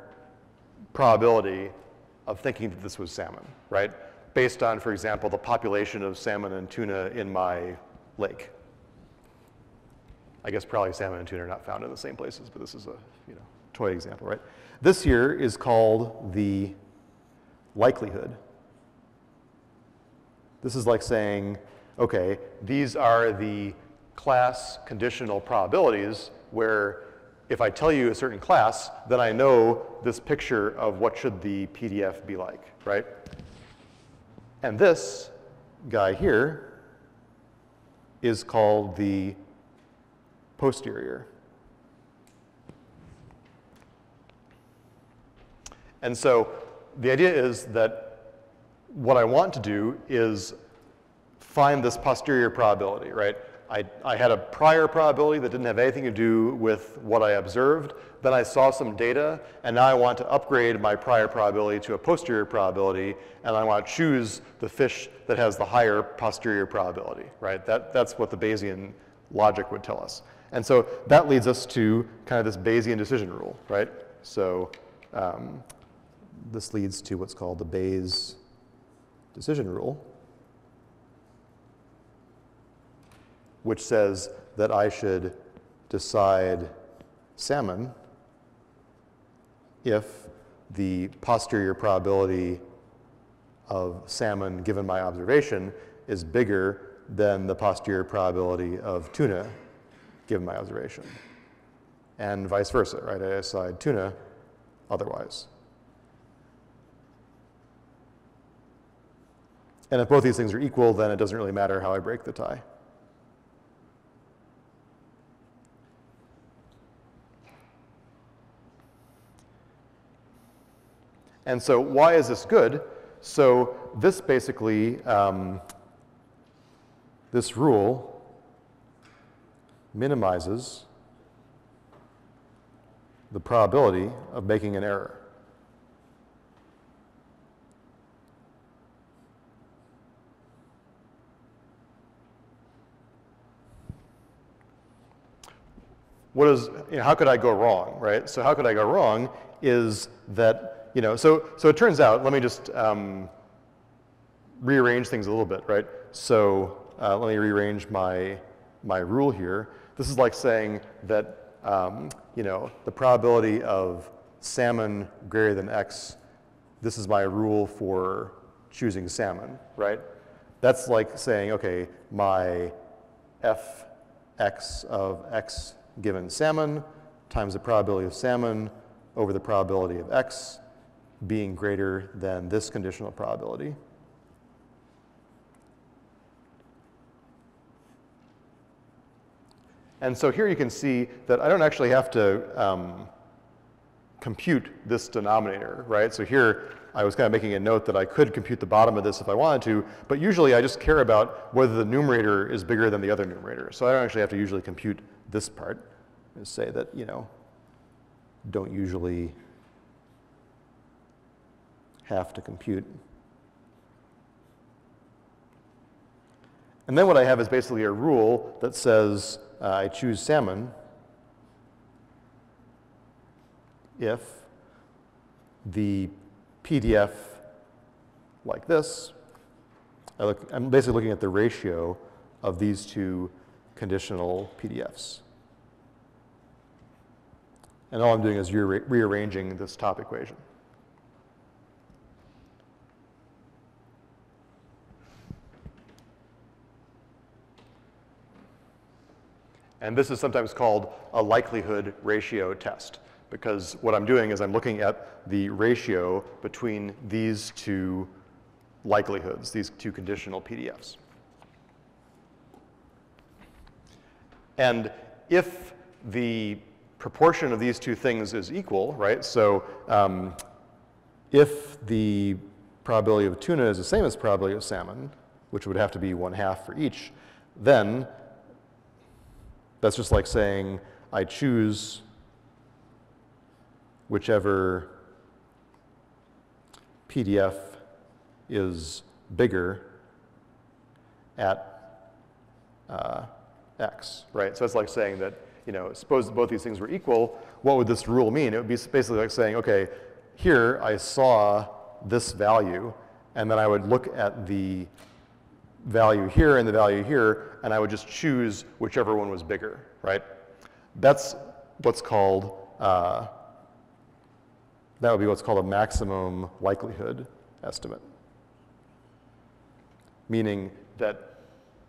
probability of thinking that this was salmon, right? Based on, for example, the population of salmon and tuna in my lake. I guess probably salmon and tuna are not found in the same places, but this is a you know, toy example, right? This here is called the likelihood. This is like saying, okay, these are the class conditional probabilities where if I tell you a certain class, then I know this picture of what should the PDF be like, right? And this guy here is called the posterior. And so the idea is that what I want to do is find this posterior probability, right? I, I, had a prior probability that didn't have anything to do with what I observed. Then I saw some data, and now I want to upgrade my prior probability to a posterior probability, and I want to choose the fish that has the higher posterior probability, right? That, that's what the Bayesian logic would tell us. And so that leads us to kind of this Bayesian decision rule, right? So um, this leads to what's called the Bayes decision rule. Which says that I should decide salmon if the posterior probability of salmon given my observation is bigger than the posterior probability of tuna given my observation. And vice versa, right? I decide tuna otherwise. And if both these things are equal, then it doesn't really matter how I break the tie. And so why is this good? So this basically, um, this rule minimizes the probability of making an error. What is, you know, how could I go wrong, right? So how could I go wrong is that you know, so, so it turns out, let me just um, rearrange things a little bit, right? So uh, let me rearrange my, my rule here. This is like saying that, um, you know, the probability of salmon greater than x, this is my rule for choosing salmon, right? That's like saying, okay, my fx of x given salmon times the probability of salmon over the probability of x being greater than this conditional probability. And so here you can see that I don't actually have to um, compute this denominator, right? So here I was kind of making a note that I could compute the bottom of this if I wanted to, but usually I just care about whether the numerator is bigger than the other numerator. So I don't actually have to usually compute this part. Just say that, you know, don't usually have to compute. And then what I have is basically a rule that says uh, I choose salmon if the PDF like this, I look, I'm basically looking at the ratio of these two conditional PDFs. And all I'm doing is re rearranging this top equation. And this is sometimes called a likelihood ratio test because what I'm doing is I'm looking at the ratio between these two likelihoods, these two conditional PDFs. And if the proportion of these two things is equal, right? So um, if the probability of tuna is the same as probability of salmon, which would have to be one half for each, then that's just like saying I choose whichever PDF is bigger at uh, x, right? So it's like saying that, you know, suppose both these things were equal, what would this rule mean? It would be basically like saying, okay, here I saw this value, and then I would look at the value here and the value here, and I would just choose whichever one was bigger, right? That's what's called, uh, that would be what's called a maximum likelihood estimate. Meaning that,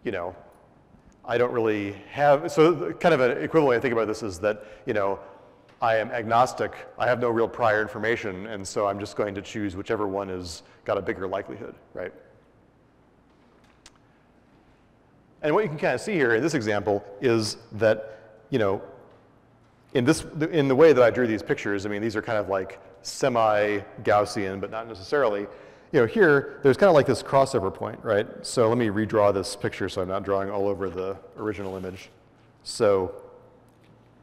you know, I don't really have, so kind of an equivalent way I think about this is that, you know, I am agnostic, I have no real prior information, and so I'm just going to choose whichever one has got a bigger likelihood, right? And what you can kind of see here in this example is that, you know, in, this, in the way that I drew these pictures, I mean, these are kind of like semi-Gaussian, but not necessarily. You know, here, there's kind of like this crossover point, right? So let me redraw this picture so I'm not drawing all over the original image. So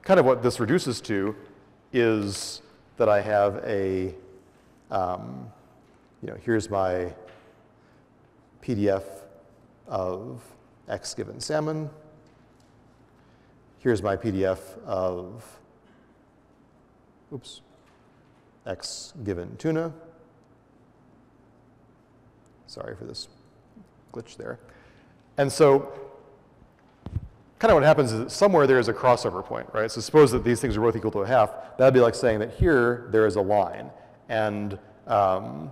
kind of what this reduces to is that I have a, um, you know, here's my PDF of x given salmon. Here's my PDF of, oops, x given tuna. Sorry for this glitch there. And so kind of what happens is somewhere there is a crossover point, right? So suppose that these things are both equal to a half. That would be like saying that here there is a line. And um,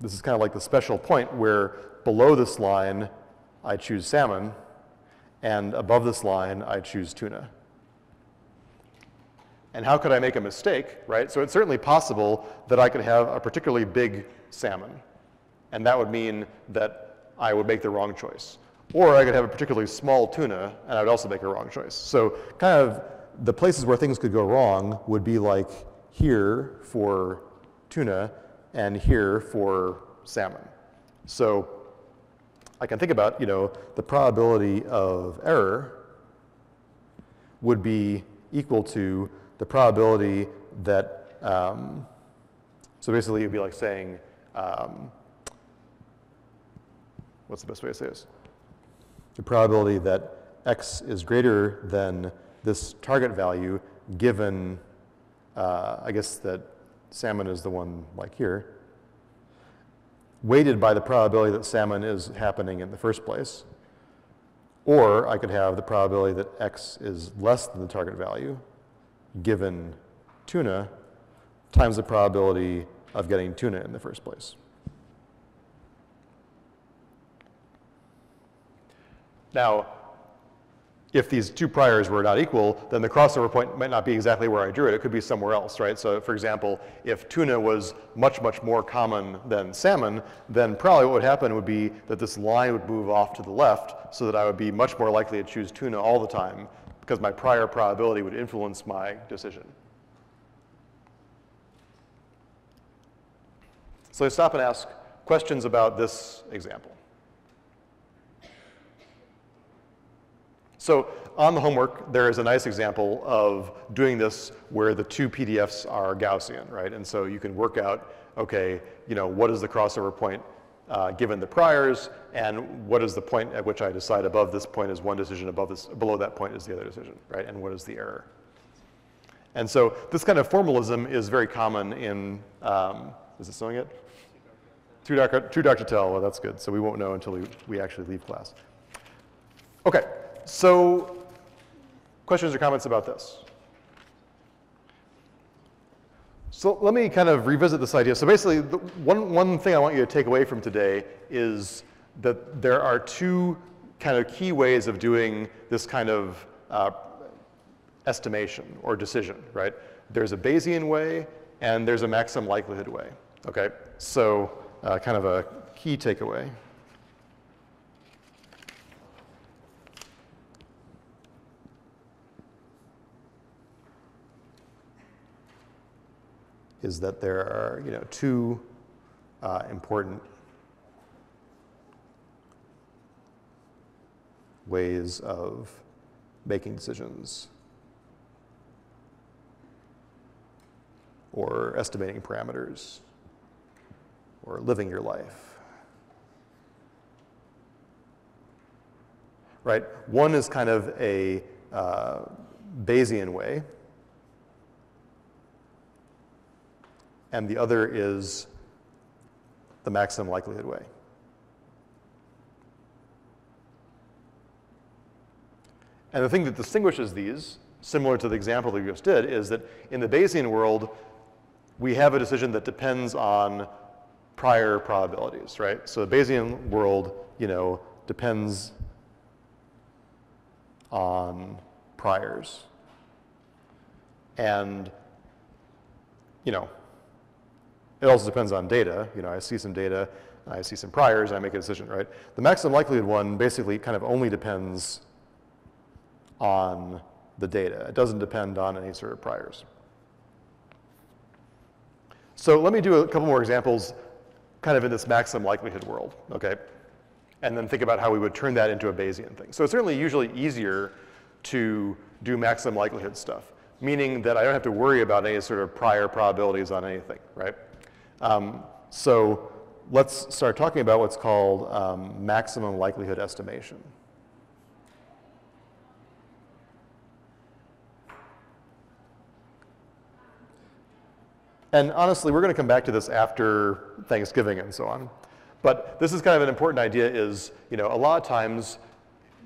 this is kind of like the special point where below this line I choose salmon, and above this line, I choose tuna. And how could I make a mistake, right? So it's certainly possible that I could have a particularly big salmon, and that would mean that I would make the wrong choice. Or I could have a particularly small tuna, and I would also make a wrong choice. So kind of the places where things could go wrong would be like here for tuna and here for salmon. So I can think about, you know, the probability of error would be equal to the probability that, um, so basically it would be like saying, um, what's the best way to say this? The probability that x is greater than this target value given, uh, I guess that salmon is the one like here, weighted by the probability that salmon is happening in the first place. Or I could have the probability that x is less than the target value given tuna times the probability of getting tuna in the first place. Now, if these two priors were not equal, then the crossover point might not be exactly where I drew it. It could be somewhere else, right? So for example, if tuna was much, much more common than salmon, then probably what would happen would be that this line would move off to the left so that I would be much more likely to choose tuna all the time because my prior probability would influence my decision. So I stop and ask questions about this example. So on the homework, there is a nice example of doing this where the two PDFs are Gaussian, right? And so you can work out, okay, you know, what is the crossover point uh, given the priors, and what is the point at which I decide above this point is one decision, above this, below that point is the other decision, right? And what is the error? And so this kind of formalism is very common in, um, is it showing it? True Dr. True Dr. Tell, well, that's good. So we won't know until we, we actually leave class. Okay, so questions or comments about this? So let me kind of revisit this idea. So basically, the one, one thing I want you to take away from today is that there are two kind of key ways of doing this kind of uh, estimation or decision, right? There's a Bayesian way and there's a maximum likelihood way, okay? So uh, kind of a key takeaway. Is that there are, you know, two uh, important ways of making decisions or estimating parameters or living your life. Right? One is kind of a uh, Bayesian way, and the other is the maximum likelihood way. And the thing that distinguishes these, similar to the example that we just did, is that in the Bayesian world, we have a decision that depends on prior probabilities, right? So the Bayesian world, you know, depends on priors. And, you know, it also depends on data. You know, I see some data, I see some priors, I make a decision, right? The maximum likelihood one basically kind of only depends on the data. It doesn't depend on any sort of priors. So let me do a couple more examples kind of in this maximum likelihood world, okay? And then think about how we would turn that into a Bayesian thing. So it's certainly usually easier to do maximum likelihood stuff, meaning that I don't have to worry about any sort of prior probabilities on anything, right? Um, so let's start talking about what's called um, maximum likelihood estimation. And honestly, we're going to come back to this after Thanksgiving and so on. But this is kind of an important idea is, you know, a lot of times,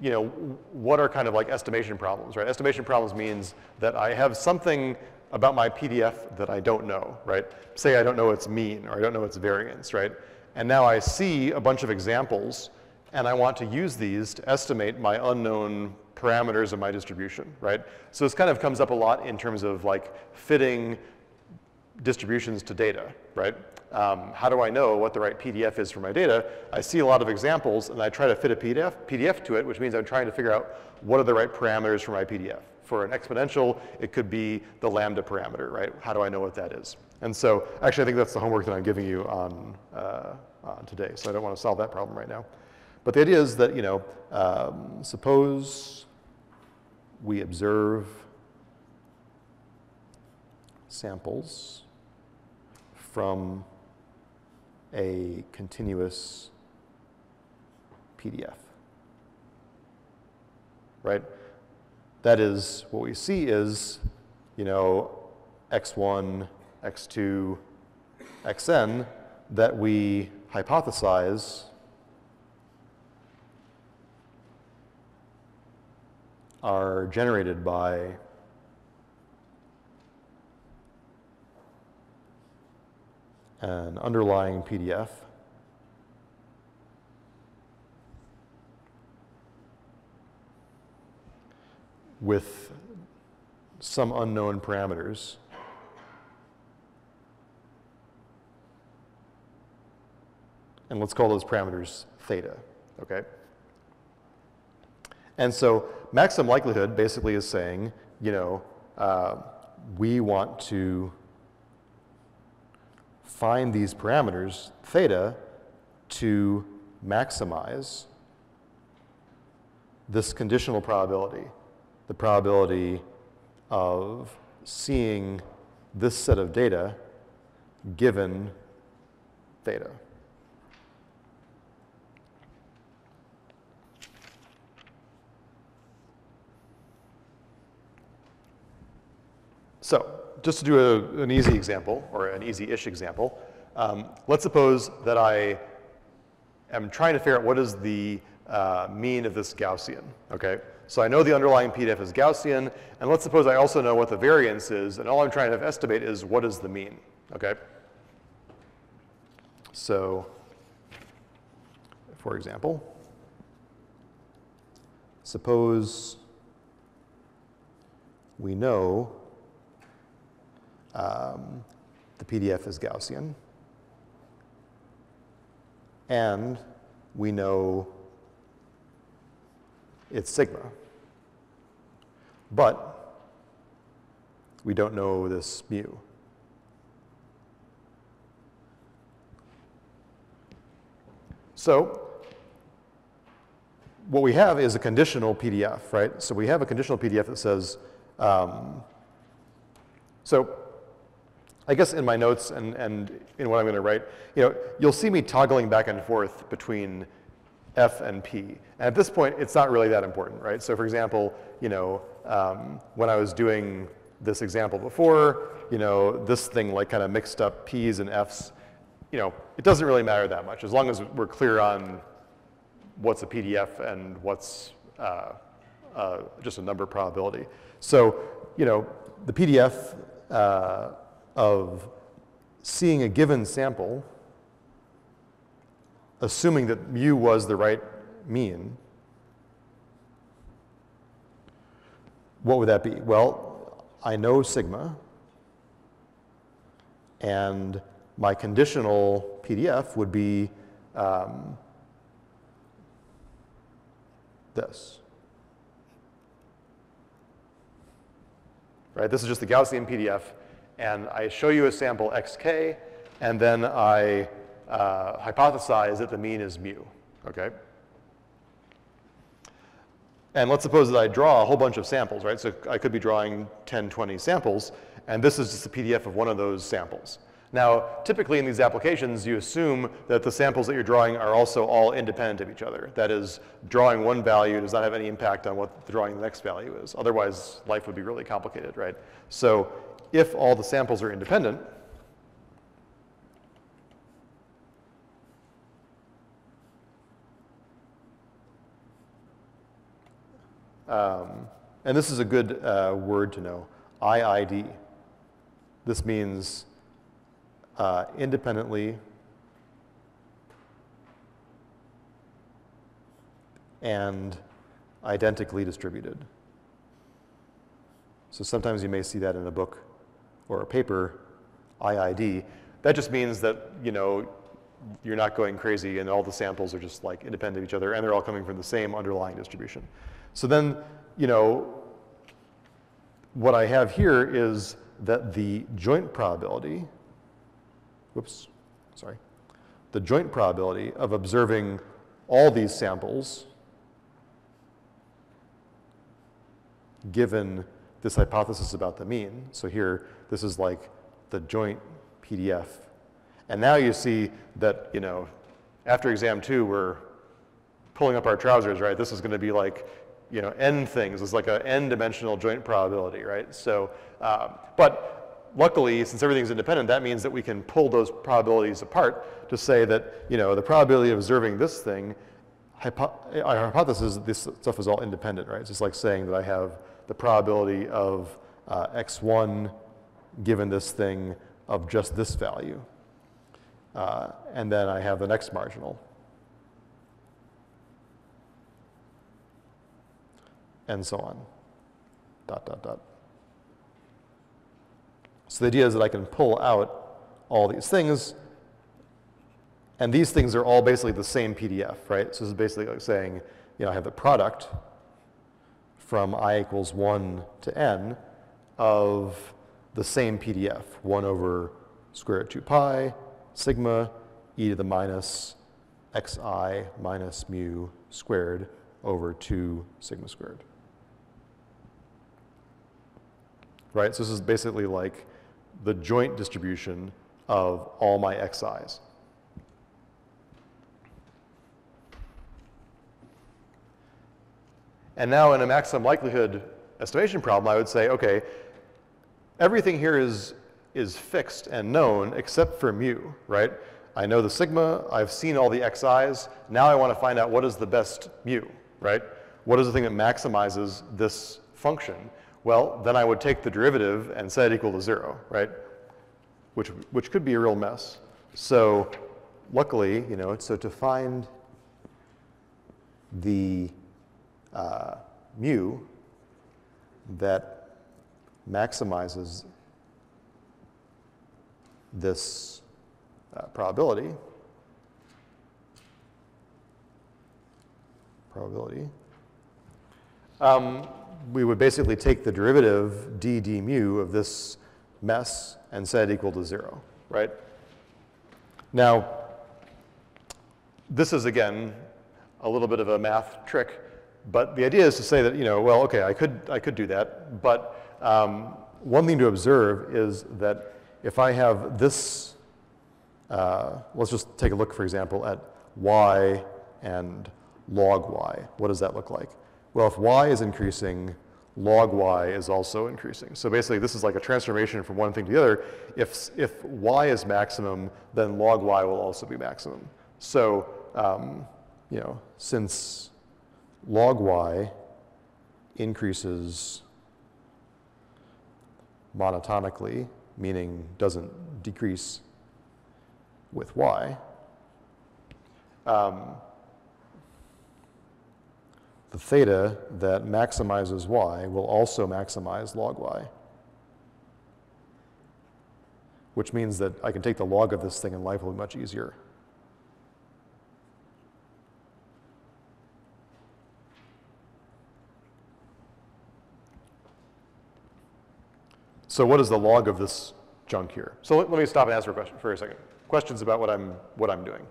you know, what are kind of like estimation problems, right? Estimation problems means that I have something about my PDF that I don't know, right? Say I don't know its mean or I don't know its variance, right? And now I see a bunch of examples and I want to use these to estimate my unknown parameters of my distribution, right? So this kind of comes up a lot in terms of like fitting distributions to data, right? Um, how do I know what the right PDF is for my data? I see a lot of examples and I try to fit a PDF, PDF to it, which means I'm trying to figure out what are the right parameters for my PDF. For an exponential, it could be the lambda parameter, right? How do I know what that is? And so actually I think that's the homework that I'm giving you on, uh, on today, so I don't want to solve that problem right now. But the idea is that, you know, um, suppose we observe samples from a continuous PDF, right? That is, what we see is, you know, x1, x2, xn that we hypothesize are generated by an underlying PDF with some unknown parameters. And let's call those parameters theta, okay? And so maximum likelihood basically is saying, you know, uh, we want to find these parameters, theta, to maximize this conditional probability, the probability of seeing this set of data given theta. So just to do a, an easy example, or an easy-ish example, um, let's suppose that I am trying to figure out what is the uh, mean of this Gaussian, okay? So I know the underlying PDF is Gaussian, and let's suppose I also know what the variance is, and all I'm trying to estimate is what is the mean, okay? So, for example, suppose we know um, the PDF is Gaussian, and we know it's sigma. But we don't know this mu. So what we have is a conditional PDF, right? So we have a conditional PDF that says, um, so I guess in my notes and, and in what I'm going to write, you know, you'll see me toggling back and forth between F and P. And at this point, it's not really that important, right? So for example, you know, um, when I was doing this example before, you know, this thing like kind of mixed up P's and F's, you know, it doesn't really matter that much as long as we're clear on what's a PDF and what's uh, uh, just a number probability. So, you know, the PDF uh, of seeing a given sample assuming that mu was the right mean, what would that be? Well, I know sigma, and my conditional PDF would be um, this. Right, this is just the Gaussian PDF, and I show you a sample xk, and then I uh, hypothesize that the mean is mu, okay? And let's suppose that I draw a whole bunch of samples, right? So I could be drawing 10, 20 samples, and this is just a PDF of one of those samples. Now, typically in these applications, you assume that the samples that you're drawing are also all independent of each other. That is, drawing one value does not have any impact on what the drawing the next value is. Otherwise, life would be really complicated, right? So if all the samples are independent, Um, and this is a good uh, word to know, IID. This means uh, independently and identically distributed. So sometimes you may see that in a book or a paper, IID. That just means that, you know, you're not going crazy and all the samples are just like independent of each other and they're all coming from the same underlying distribution. So then, you know, what I have here is that the joint probability, whoops, sorry, the joint probability of observing all these samples given this hypothesis about the mean. So here, this is like the joint PDF. And now you see that, you know, after exam two, we're pulling up our trousers, right? This is going to be like you know, n things. It's like an n-dimensional joint probability, right? So, um, but luckily, since everything's independent, that means that we can pull those probabilities apart to say that, you know, the probability of observing this thing, hypo our hypothesis that this stuff is all independent, right? It's just like saying that I have the probability of uh, x1 given this thing of just this value. Uh, and then I have the next marginal. And so on. dot, dot, dot. So the idea is that I can pull out all these things, and these things are all basically the same PDF, right? So this is basically like saying, you know, I have the product from i equals 1 to n of the same PDF, 1 over square root 2 pi, sigma, e to the minus xi minus mu squared over 2 sigma squared. Right, so this is basically like the joint distribution of all my xi's. And now in a maximum likelihood estimation problem, I would say, okay, everything here is, is fixed and known except for mu, right? I know the sigma, I've seen all the xi's, now I want to find out what is the best mu, right? What is the thing that maximizes this function? Well, then I would take the derivative and set it equal to zero, right? Which, which could be a real mess. So luckily, you know, so to find the uh, mu that maximizes this uh, probability, probability, um, we would basically take the derivative d d mu of this mess and set it equal to zero, right? Now, this is again a little bit of a math trick, but the idea is to say that, you know, well, okay, I could, I could do that, but um, one thing to observe is that if I have this, uh, let's just take a look, for example, at y and log y. What does that look like? Well, if y is increasing, log y is also increasing. So basically, this is like a transformation from one thing to the other. If, if y is maximum, then log y will also be maximum. So, um, you know, since log y increases monotonically, meaning doesn't decrease with y, um, the theta that maximizes y will also maximize log y. Which means that I can take the log of this thing and life will be much easier. So what is the log of this junk here? So let, let me stop and answer a question for a second. Questions about what I'm, what I'm doing.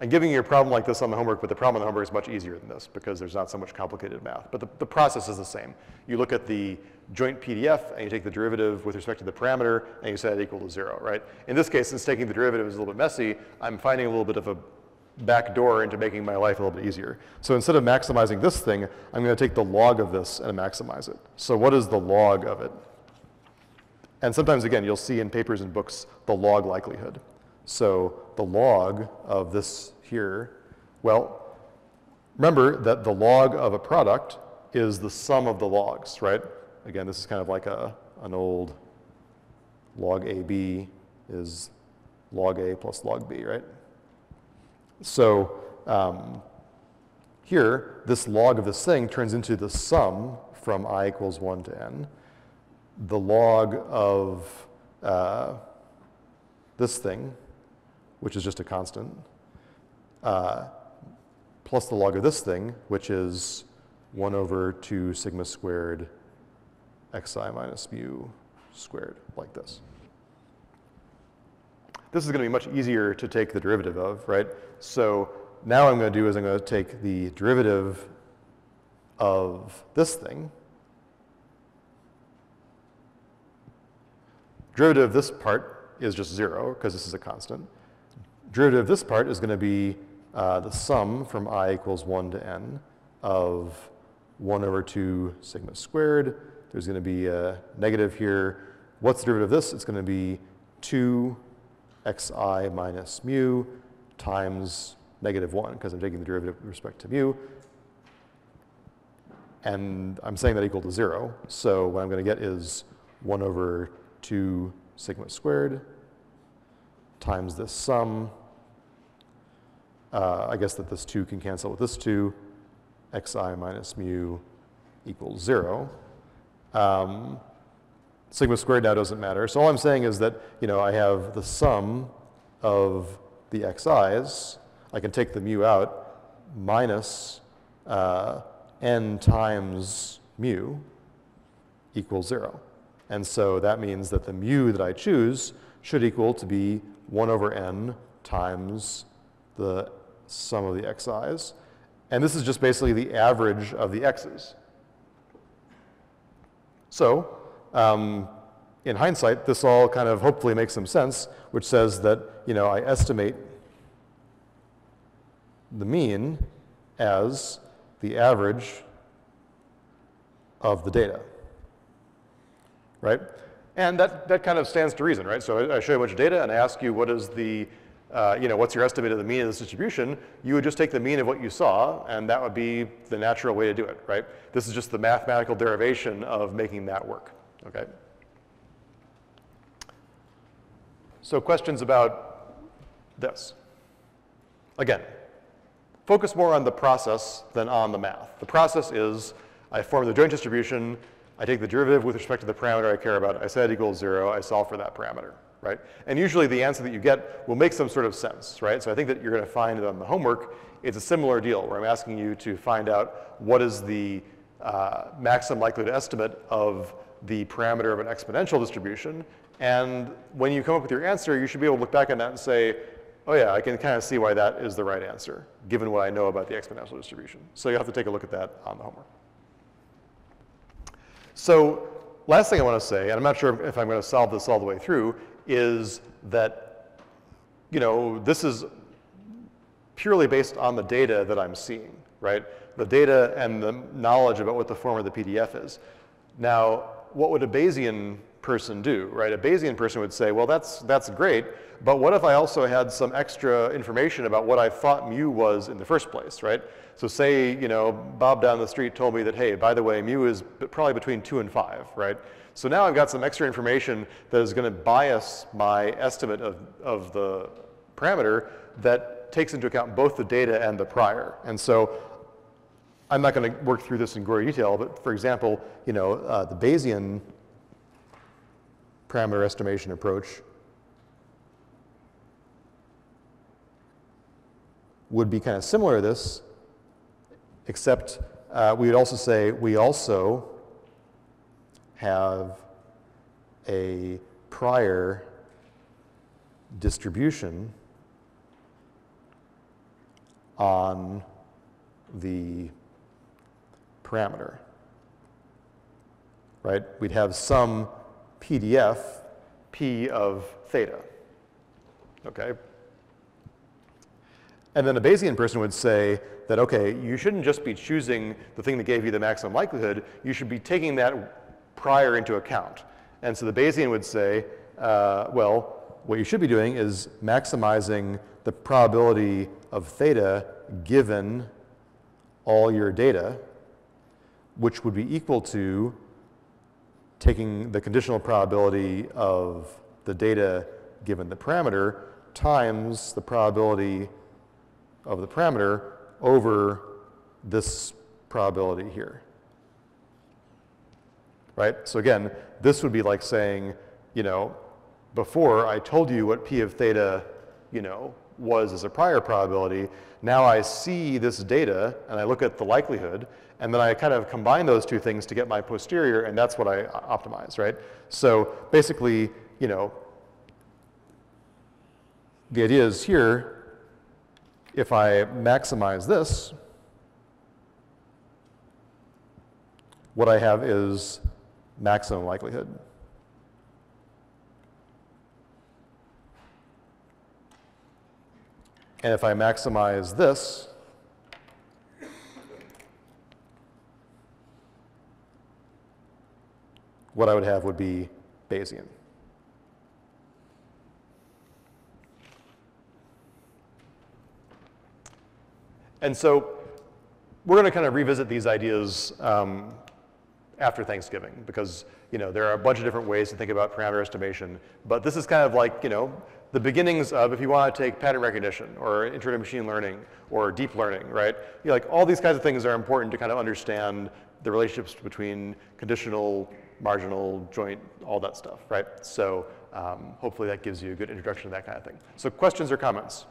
I'm giving you a problem like this on the homework, but the problem on the homework is much easier than this because there's not so much complicated math. But the, the process is the same. You look at the joint PDF and you take the derivative with respect to the parameter and you set it equal to zero, right? In this case, since taking the derivative is a little bit messy, I'm finding a little bit of a back door into making my life a little bit easier. So instead of maximizing this thing, I'm going to take the log of this and maximize it. So what is the log of it? And sometimes, again, you'll see in papers and books the log likelihood. So the log of this here, well, remember that the log of a product is the sum of the logs, right? Again, this is kind of like a, an old log AB is log A plus log B, right? So um, here, this log of this thing turns into the sum from i equals 1 to n. The log of uh, this thing, which is just a constant, uh, plus the log of this thing, which is 1 over 2 sigma squared xi minus mu squared, like this. This is going to be much easier to take the derivative of, right? So now I'm going to do is I'm going to take the derivative of this thing. Derivative of this part is just zero because this is a constant. Derivative of this part is going to be uh, the sum from i equals 1 to n of 1 over 2 sigma squared. There's going to be a negative here. What's the derivative of this? It's going to be 2 xi minus mu times negative 1, because I'm taking the derivative with respect to mu. And I'm saying that equal to 0. So what I'm going to get is 1 over 2 sigma squared times this sum. Uh, I guess that this 2 can cancel with this 2, xi minus mu equals zero. Um, sigma squared now doesn't matter. So all I'm saying is that, you know, I have the sum of the xi's. I can take the mu out minus uh, n times mu equals zero. And so that means that the mu that I choose should equal to be 1 over n times the sum of the xi's. And this is just basically the average of the x's. So um, in hindsight, this all kind of hopefully makes some sense, which says that, you know, I estimate the mean as the average of the data, right? And that, that kind of stands to reason, right? So I, I show you a bunch of data and I ask you what is the, uh, you know, what's your estimate of the mean of this distribution? You would just take the mean of what you saw and that would be the natural way to do it, right? This is just the mathematical derivation of making that work, okay? So questions about this? Again, focus more on the process than on the math. The process is I form the joint distribution, I take the derivative with respect to the parameter I care about, I set it equals zero, I solve for that parameter, right? And usually the answer that you get will make some sort of sense, right? So I think that you're gonna find on the homework, it's a similar deal where I'm asking you to find out what is the uh, maximum likelihood estimate of the parameter of an exponential distribution. And when you come up with your answer, you should be able to look back on that and say, oh yeah, I can kind of see why that is the right answer, given what I know about the exponential distribution. So you have to take a look at that on the homework. So last thing I want to say, and I'm not sure if I'm going to solve this all the way through, is that, you know, this is purely based on the data that I'm seeing, right? The data and the knowledge about what the form of the PDF is. Now, what would a Bayesian person do, right? A Bayesian person would say, well, that's, that's great, but what if I also had some extra information about what I thought mu was in the first place, right? So say, you know, Bob down the street told me that, hey, by the way, mu is probably between two and five, right? So now I've got some extra information that is going to bias my estimate of, of the parameter that takes into account both the data and the prior. And so I'm not going to work through this in gory detail, but for example, you know, uh, the Bayesian parameter estimation approach would be kind of similar to this, except uh, we would also say we also have a prior distribution on the parameter, right? We'd have some PDF P of theta, okay? And then a Bayesian person would say that, okay, you shouldn't just be choosing the thing that gave you the maximum likelihood, you should be taking that prior into account. And so the Bayesian would say, uh, well, what you should be doing is maximizing the probability of theta given all your data, which would be equal to taking the conditional probability of the data given the parameter times the probability of the parameter over this probability here. Right? So again, this would be like saying, you know, before I told you what p of theta, you know, was as a prior probability. Now I see this data and I look at the likelihood and then I kind of combine those two things to get my posterior and that's what I optimize, right? So basically, you know, the idea is here, if I maximize this, what I have is maximum likelihood. And if I maximize this, what I would have would be Bayesian. And so we're going to kind of revisit these ideas um, after Thanksgiving because you know there are a bunch of different ways to think about parameter estimation. But this is kind of like you know the beginnings of if you want to take pattern recognition or intro machine learning or deep learning, right? You know, like all these kinds of things are important to kind of understand the relationships between conditional, marginal, joint, all that stuff, right? So um, hopefully that gives you a good introduction to that kind of thing. So questions or comments?